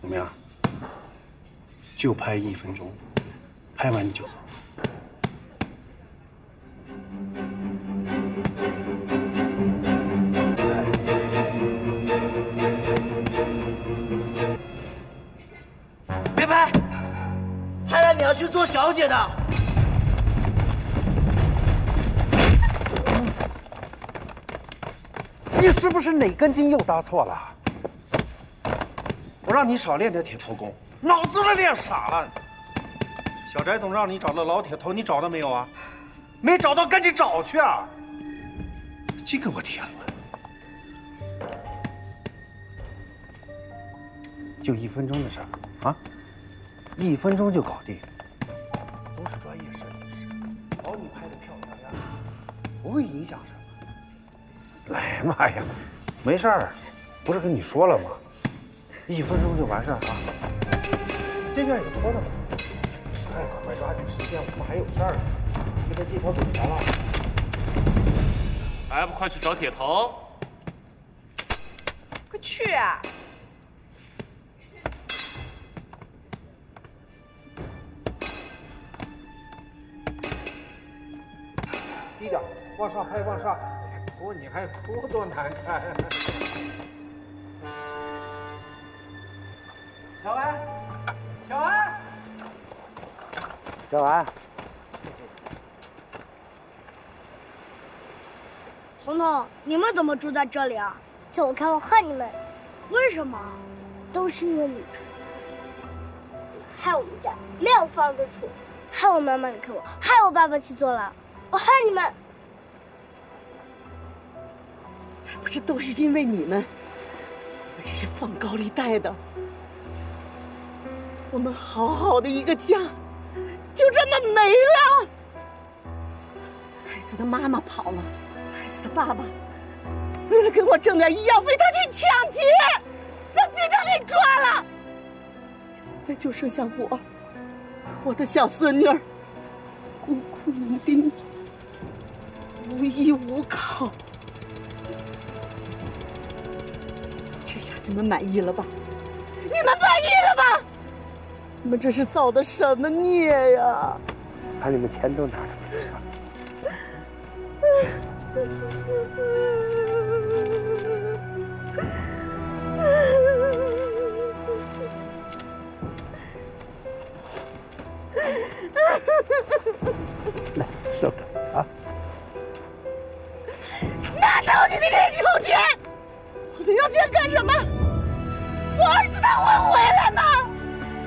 怎么样？就拍一分钟，拍完你就走。要去做小姐的。你是不是哪根筋又搭错了？我让你少练点铁头功，脑子都练傻了。小翟总让你找的老铁头，你找到没有啊？没找到，赶紧找去啊！净给我添乱。就一分钟的事儿啊，一分钟就搞定，不会影响什么。哎呀妈呀，没事儿，不是跟你说了吗？一分钟就完事儿啊！这边也拖着呢。哎，快抓紧时间，我们还有事儿呢。就把这条给全了。还不快去找铁头？快去啊！低点，往上拍，往上。哭你还哭，多难看！小安，小安，小安，彤彤，你们怎么住在这里啊？走开，我恨你们！为什么？都是因为你，害我们家没有房子住，害我妈妈离开我，害我爸爸去坐牢，我恨你们！不是都是因为你们，我这些放高利贷的。我们好好的一个家，就这么没了。孩子的妈妈跑了，孩子的爸爸为了给我挣点医药费，他去抢劫，让警察给抓了。现在就剩下我，我的小孙女儿，孤苦伶仃，无依无靠。你们满意了吧？你们满意了吧？你们这是造的什么孽呀？把你们钱都拿出来。来，收着啊！拿走你的这臭钱！你要钱干什么？我儿子他会回来吗？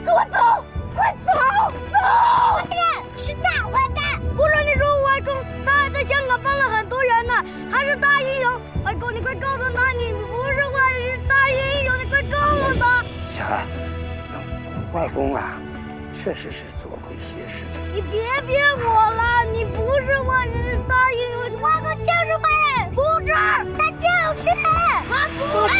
跟我走，快走！走！坏蛋是大坏蛋！无论你说我外公，他还在香港帮了很多人呢，还是大英雄。外公，你快告诉他，你不是坏人，是大英雄！你快告诉他！小安，外公啊，确实是做过一些事情。你别骗我了，你不是坏人，是大英雄！外公就是坏人，不是，他就是，他不是。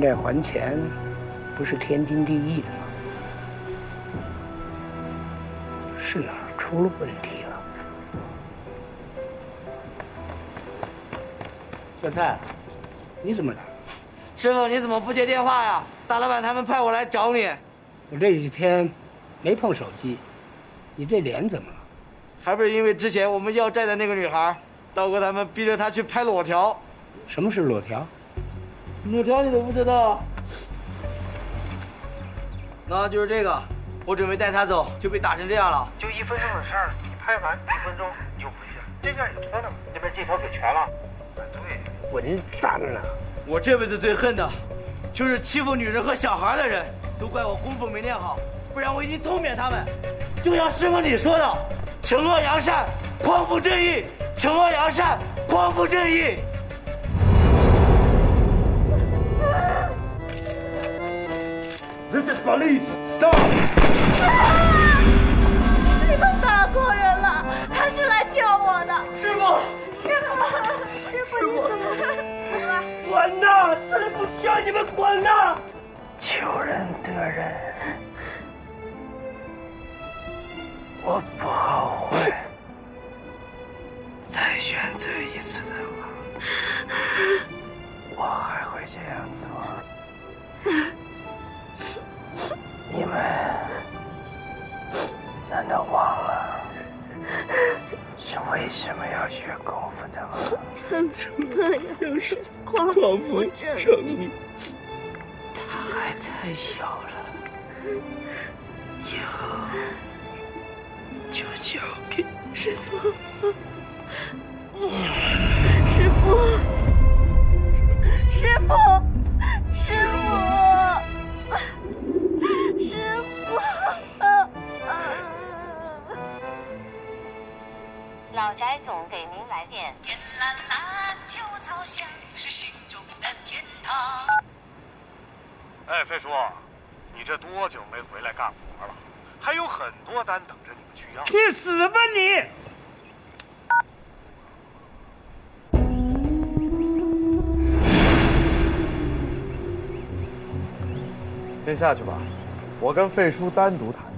欠债还钱，不是天经地义的吗？是哪儿出了问题了？小蔡，你怎么了？师傅，你怎么不接电话呀？大老板他们派我来找你，我这几天没碰手机，你这脸怎么了？还不是因为之前我们要债的那个女孩，道哥他们逼着她去拍裸条。什么是裸条？裸条你都不知道？那就是这个，我准备带他走，就被打成这样了。就一分钟的事儿，你拍完一分钟你就回去了。这边有车呢，你把这条给全了。对，我这脏啊！我这辈子最恨的，就是欺负女人和小孩的人，都怪我功夫没练好，不然我一定痛扁他们。就像师傅你说的，惩恶扬善，匡扶正义，惩恶扬善，匡扶正义。This is police. Stop. 你们打错人了，他是来救我的。师傅，师傅，师傅，你怎么？滚呐！这里不需要你们滚呐！求人得人，我不后悔。再选择一次的话，我还会这样做。你们难道忘了是为什么要学功夫的吗？就是匡匡扶扶正正义义。他还太小了，以后就交给师傅。师傅，师傅，师傅，师傅。老宅总给您来电。天蓝蓝，秋草香，是心中的天堂。哎，费叔，你这多久没回来干活了？还有很多单等着你们去要。去死吧你！先下去吧，我跟费叔单独谈谈。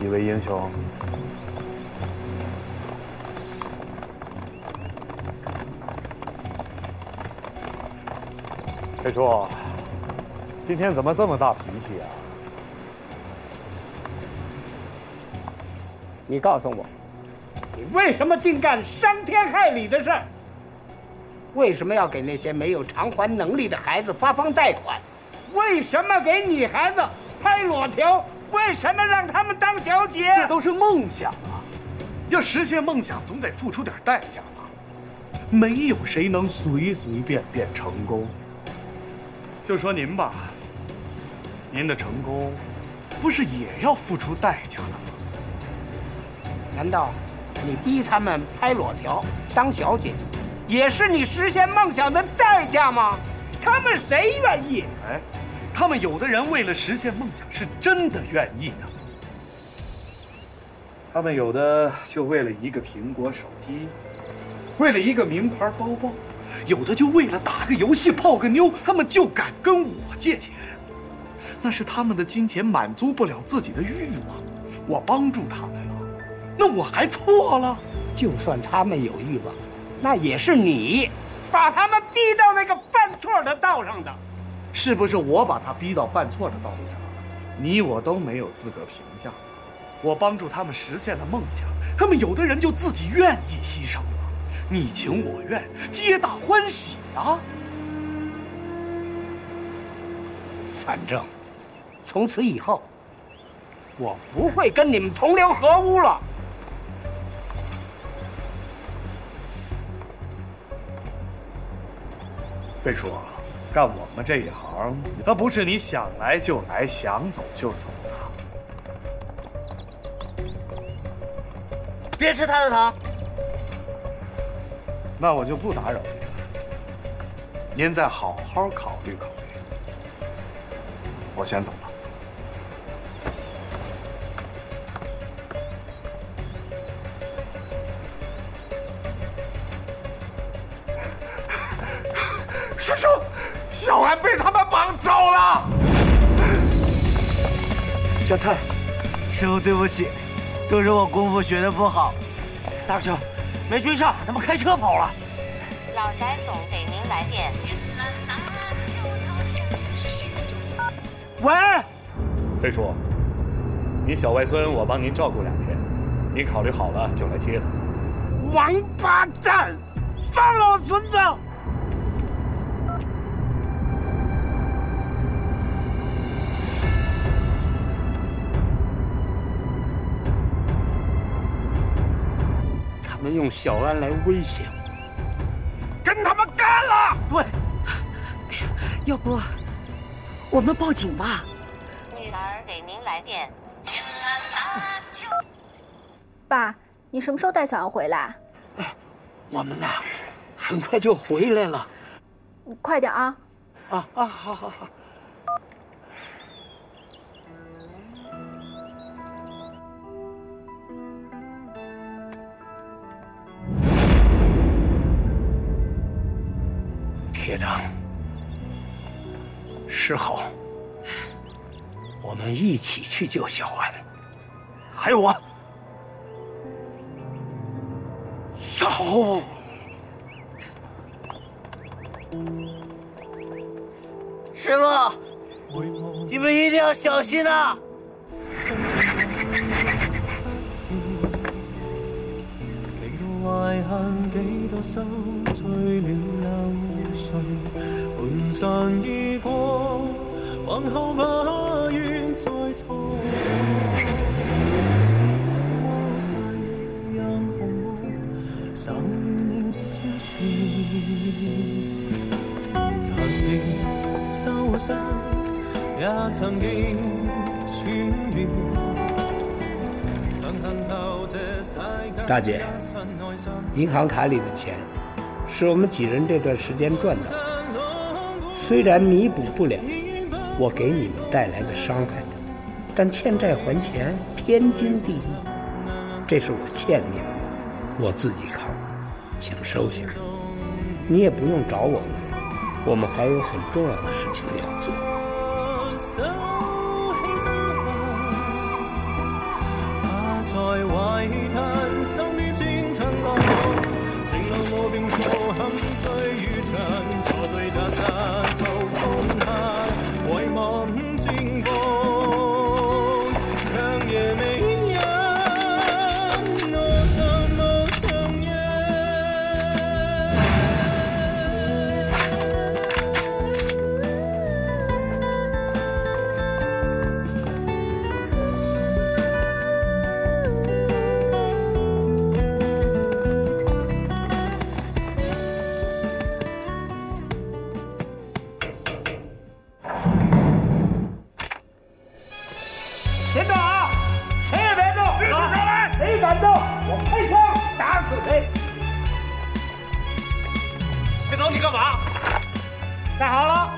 几位英雄，费叔，今天怎么这么大脾气啊？你告诉我，你为什么净干伤天害理的事儿？为什么要给那些没有偿还能力的孩子发放贷款？为什么给女孩子拍裸条？为什么让他们当小姐？这都是梦想啊！要实现梦想，总得付出点代价吧？没有谁能随随便便成功。就说您吧，您的成功，不是也要付出代价的吗？难道你逼他们拍裸条当小姐，也是你实现梦想的代价吗？他们谁愿意？哎，他们有的人为了实现梦想是真的愿意的，他们有的就为了一个苹果手机，为了一个名牌包包，有的就为了打个游戏泡个妞，他们就敢跟我借钱，那是他们的金钱满足不了自己的欲望，我帮助他们了，那我还错了？就算他们有欲望，那也是你把他们逼到那个犯错的道上的。是不是我把他逼到犯错的道路上？你我都没有资格评价。我帮助他们实现了梦想，他们有的人就自己愿意牺牲了，你情我愿，皆大欢喜啊！反正从此以后，我不会跟你们同流合污了。费叔，干我们这一行，那不是你想来就来，想走就走的。别吃他的糖。那我就不打扰您了，您再好好考虑考虑。我先走了。师叔，小安被他们绑走了。小蔡，师傅对不起，都是我功夫学的不好。大师兄，没追上，他们开车跑了。老翟总给您来电。喂，飞叔，你小外孙我帮您照顾两天，你考虑好了就来接他。王八蛋，放了我孙子！们用小安来威胁我，跟他们干了！对，哎呀要不我们报警吧？女儿给您来电。爸，你什么时候带小安回来？我们呐，很快就回来了。你快点啊！啊啊，好好好。铁长，时候，我们一起去救小安，还有我。走。师傅，你们一定要小心啊！懷恨幾多愁，醉了半生已過，往後不願再錯。世讓紅霧散了消逝，曾經受傷，也曾經穿越。曾恨透這世間大姐，银行卡里的钱是我们几人这段时间赚的，虽然弥补不了我给你们带来的伤害，但欠债还钱天经地义，这是我欠你们的，我自己扛，请收下。你也不用找我们，我们还有很重要的事情要做。在懷嘆邊錯憾歲月長，錯對他山干嘛？站好了，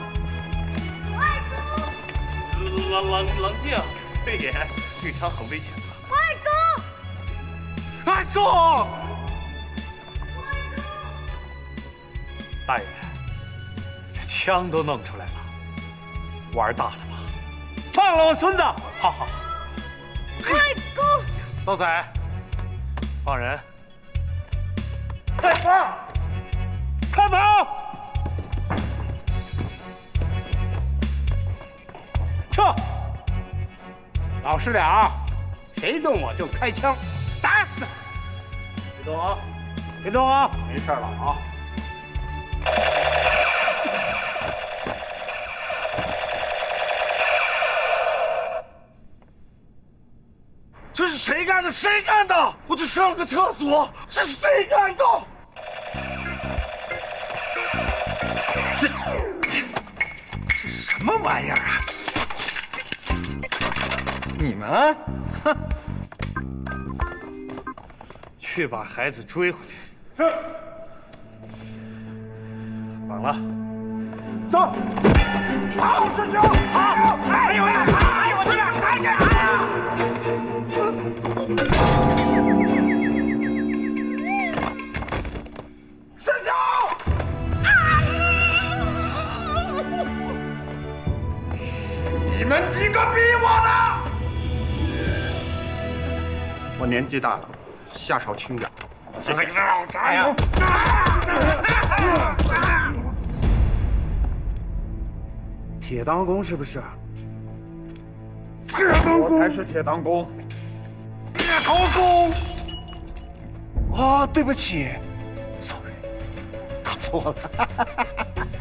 冷冷冷静，飞爷，这枪很危险的。外公，阿叔，大爷，这枪都弄出来了，玩大了吧？放了我孙子！好好好，外公，老仔，放人。吃点啊！谁动我就开枪，打死！别动啊！别动啊！没事了啊！这是谁干的？谁干的？我就上个厕所，这是谁干的？这这什么玩意儿啊？你们，哼！去把孩子追回来。是。绑了。走。好，师兄，好！哎呦呀！哎呦我这俩还干啥呀？师兄！你们几个逼我的！我年纪大了，下手轻点。谢谢老宅呀！铁当弓是不是？铁当我才是铁当弓。铁头功。啊，对不起，sorry，打错了。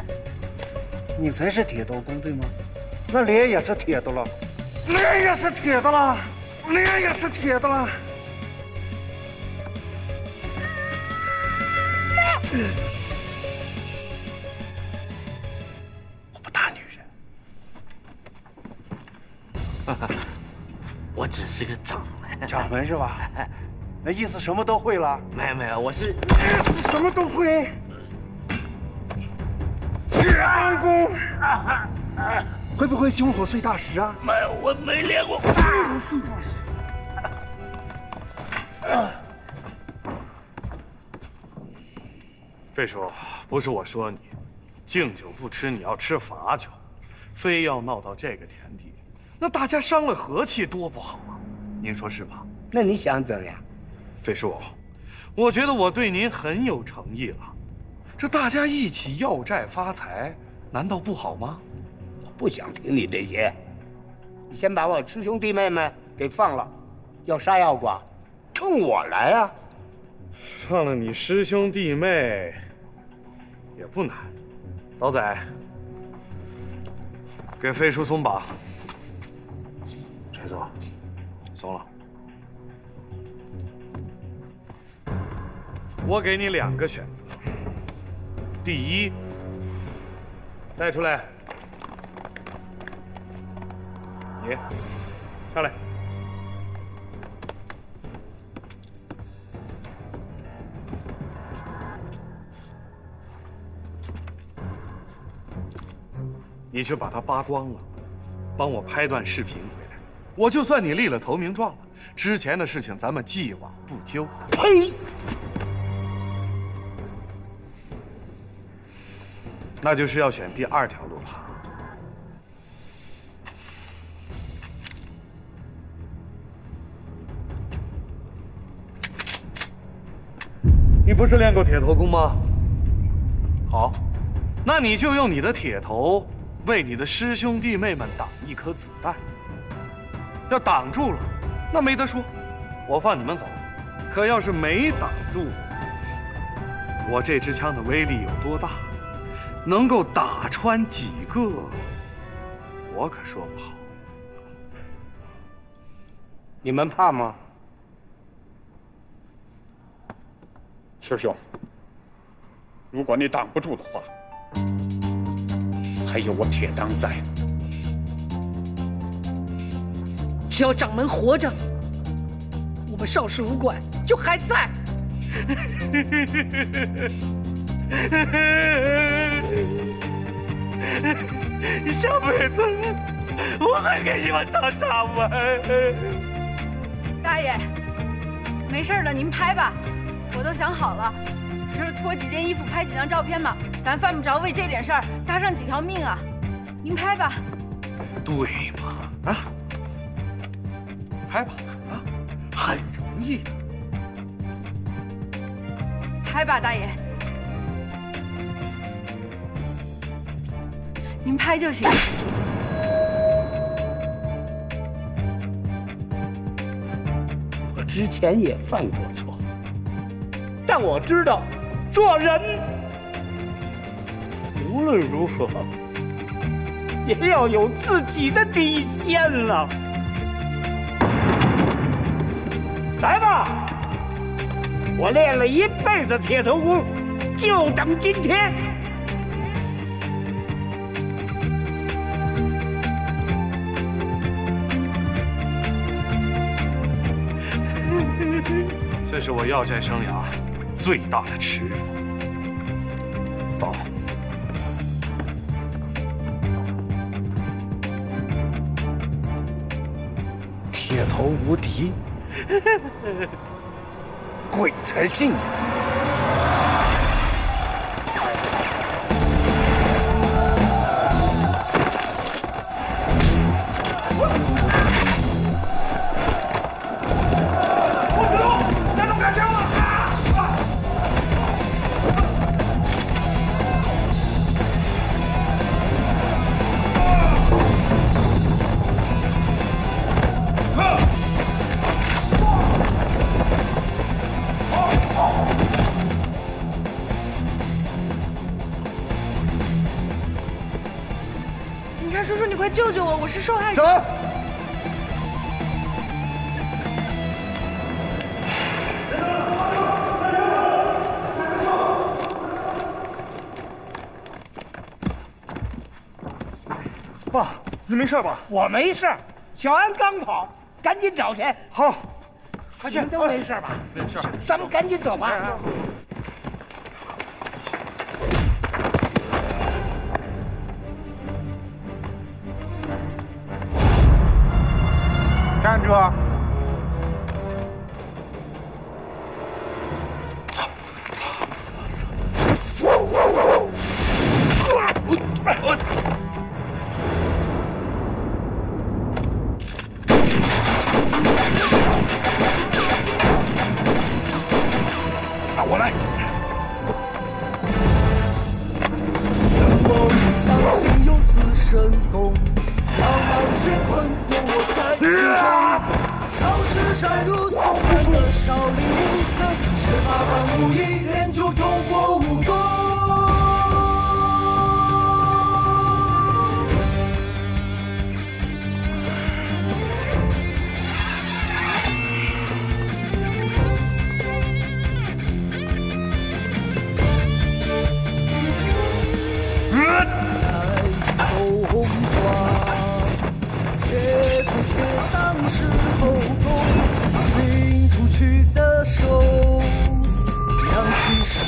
[laughs] 你才是铁头功对吗？那脸也是铁的了，脸也是铁的了，脸也是铁的了。我不打女人。我只是个掌门。掌门是吧？那意思什么都会了？没有没有，我是什么都会。安公，会不会胸口碎大石啊？没有，我没练过。金火碎大石。费叔，不是我说你，敬酒不吃你要吃罚酒，非要闹到这个田地，那大家伤了和气多不好啊！您说是吧？那你想怎样？费叔，我觉得我对您很有诚意了，这大家一起要债发财，难道不好吗？我不想听你这些，你先把我师兄弟妹们给放了，要杀要剐，冲我来啊！放了你师兄弟妹也不难，老仔，给飞叔松绑。陈总？松了。我给你两个选择。第一，带出来。你上来。你去把它扒光了，帮我拍段视频回来，我就算你立了投名状了。之前的事情咱们既往不咎。呸！那就是要选第二条路了。你不是练过铁头功吗？好，那你就用你的铁头。为你的师兄弟妹们挡一颗子弹，要挡住了，那没得说，我放你们走。可要是没挡住，我这支枪的威力有多大，能够打穿几个，我可说不好。你们怕吗？师兄，如果你挡不住的话。还有我铁当在，只要掌门活着，我们邵氏武馆就还在。下辈子我还给你们当掌门。大爷，没事了，您拍吧，我都想好了。就是脱几件衣服，拍几张照片嘛。咱犯不着为这点事儿搭上几条命啊！您拍吧。对嘛？啊，拍吧，啊，很容易的。拍吧，大爷。您拍就行。我之前也犯过错，但我知道。做人，无论如何也要有自己的底线了。来吧，我练了一辈子铁头功，就等今天。[laughs] 这是我要债生涯。最大的耻辱。走，铁头无敌，[laughs] 鬼才信。我！是受害者。走。爸，你没事吧？我没事。小安刚跑，赶紧找去。好。快去，都没事吧？没事，咱们赶紧走吧。当时候痛，拎出去的手，扬起是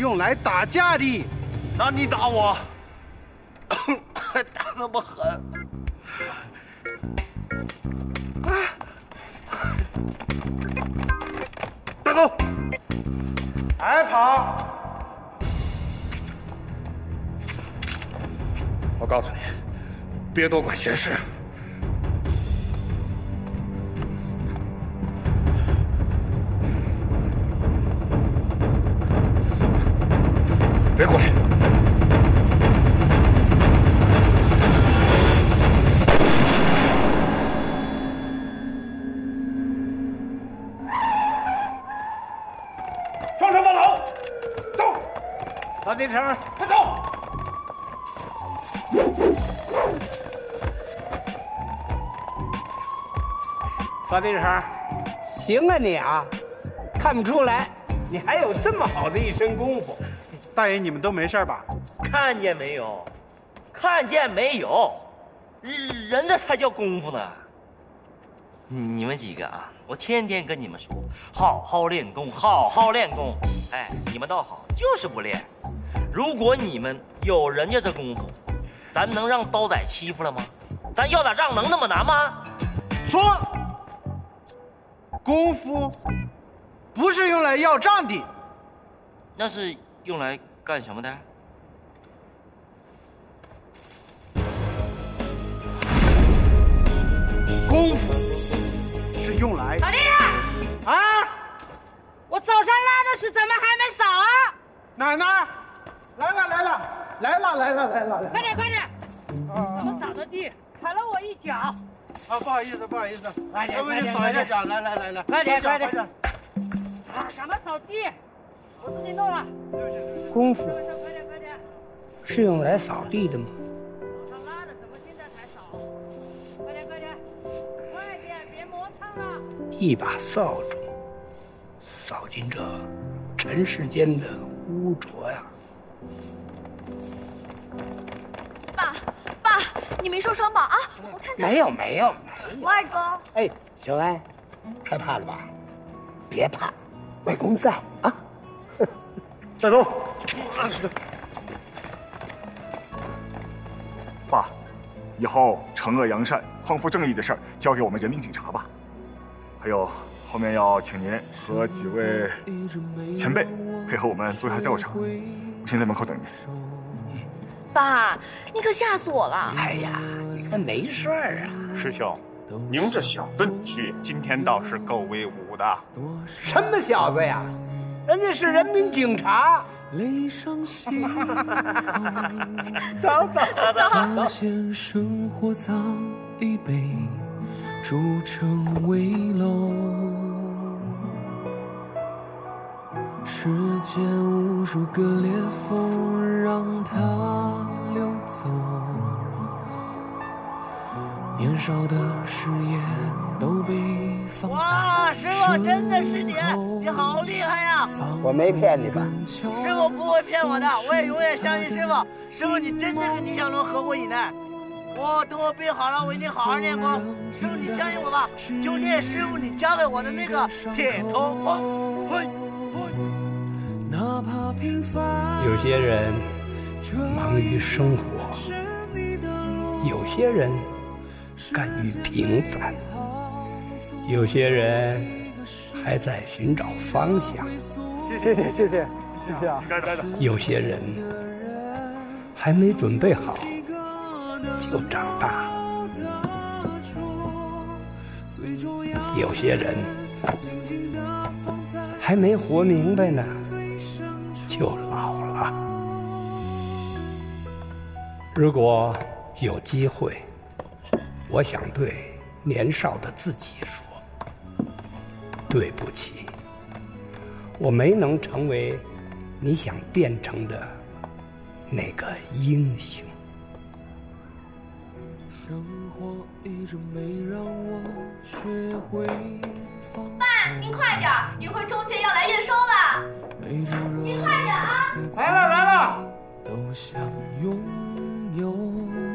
用来打架的。那你打我，还 [coughs] 打那么狠？带走！还跑？我告诉你，别多管闲事。老丁成，快走！老丁成，行啊你啊，看不出来，你还有这么好的一身功夫。大爷，你们都没事吧？看见没有？看见没有？人这才叫功夫呢。你们几个啊，我天天跟你们说，好好练功，好好练功。哎，你们倒好，就是不练。如果你们有人家这功夫，咱能让刀仔欺负了吗？咱要打仗能那么难吗？说，功夫不是用来要账的。那是用来干什么的？功夫是用来……老弟，啊！我早上拉的屎怎么还没扫啊？奶奶，来了来了来了来了来了！快点快点！怎么扫的地？踩了我一脚。啊，不好意思不好意思，快点要不你快点扫一下脚，来来来来，快点快点！啊，赶快扫地！我自己弄了。功夫是用来扫地的吗？早上拉的怎么现在才扫？快点快点，快点，别磨蹭了。一把扫帚扫进这尘世间的污浊呀！爸，你没受伤吧？啊，我看看。没有没有，外公，哎，小安，害怕了吧？别怕，外公在啊。带走。爸，以后惩恶扬善、匡扶正义的事儿交给我们人民警察吧。还有，后面要请您和几位前辈配合我们做一下调查。我先在门口等您。爸，你可吓死我了！哎呀，你看没事儿啊。师兄，您这小子女婿今天倒是够威武的。什么小子呀？人家是人民警察。[laughs] 走走发现生活早已被筑成危楼，世间无数个裂缝让它流走，年少的誓言都被放哇，在师傅，真的是你，你好厉害呀！我没骗你吧？师傅不会骗我的，我也永远相信师傅。师傅，你真的跟李小龙合过影呢？我等我病好了，我一定好好练功。师傅，你相信我吧，就练师傅你教给我的那个铁头功。嘿，哪怕平凡。有些人忙于生活，有些人甘于平凡，有些人还在寻找方向，谢谢谢谢谢谢谢啊！该该的。有些人还没准备好就长大，有些人还没活明白呢就老了。如果有机会，我想对年少的自己说：对不起，我没能成为你想变成的那个英雄。生活一直没让我学会爸，您快点，一会儿中介要来验收了。您快点啊！来了来了。都想拥有。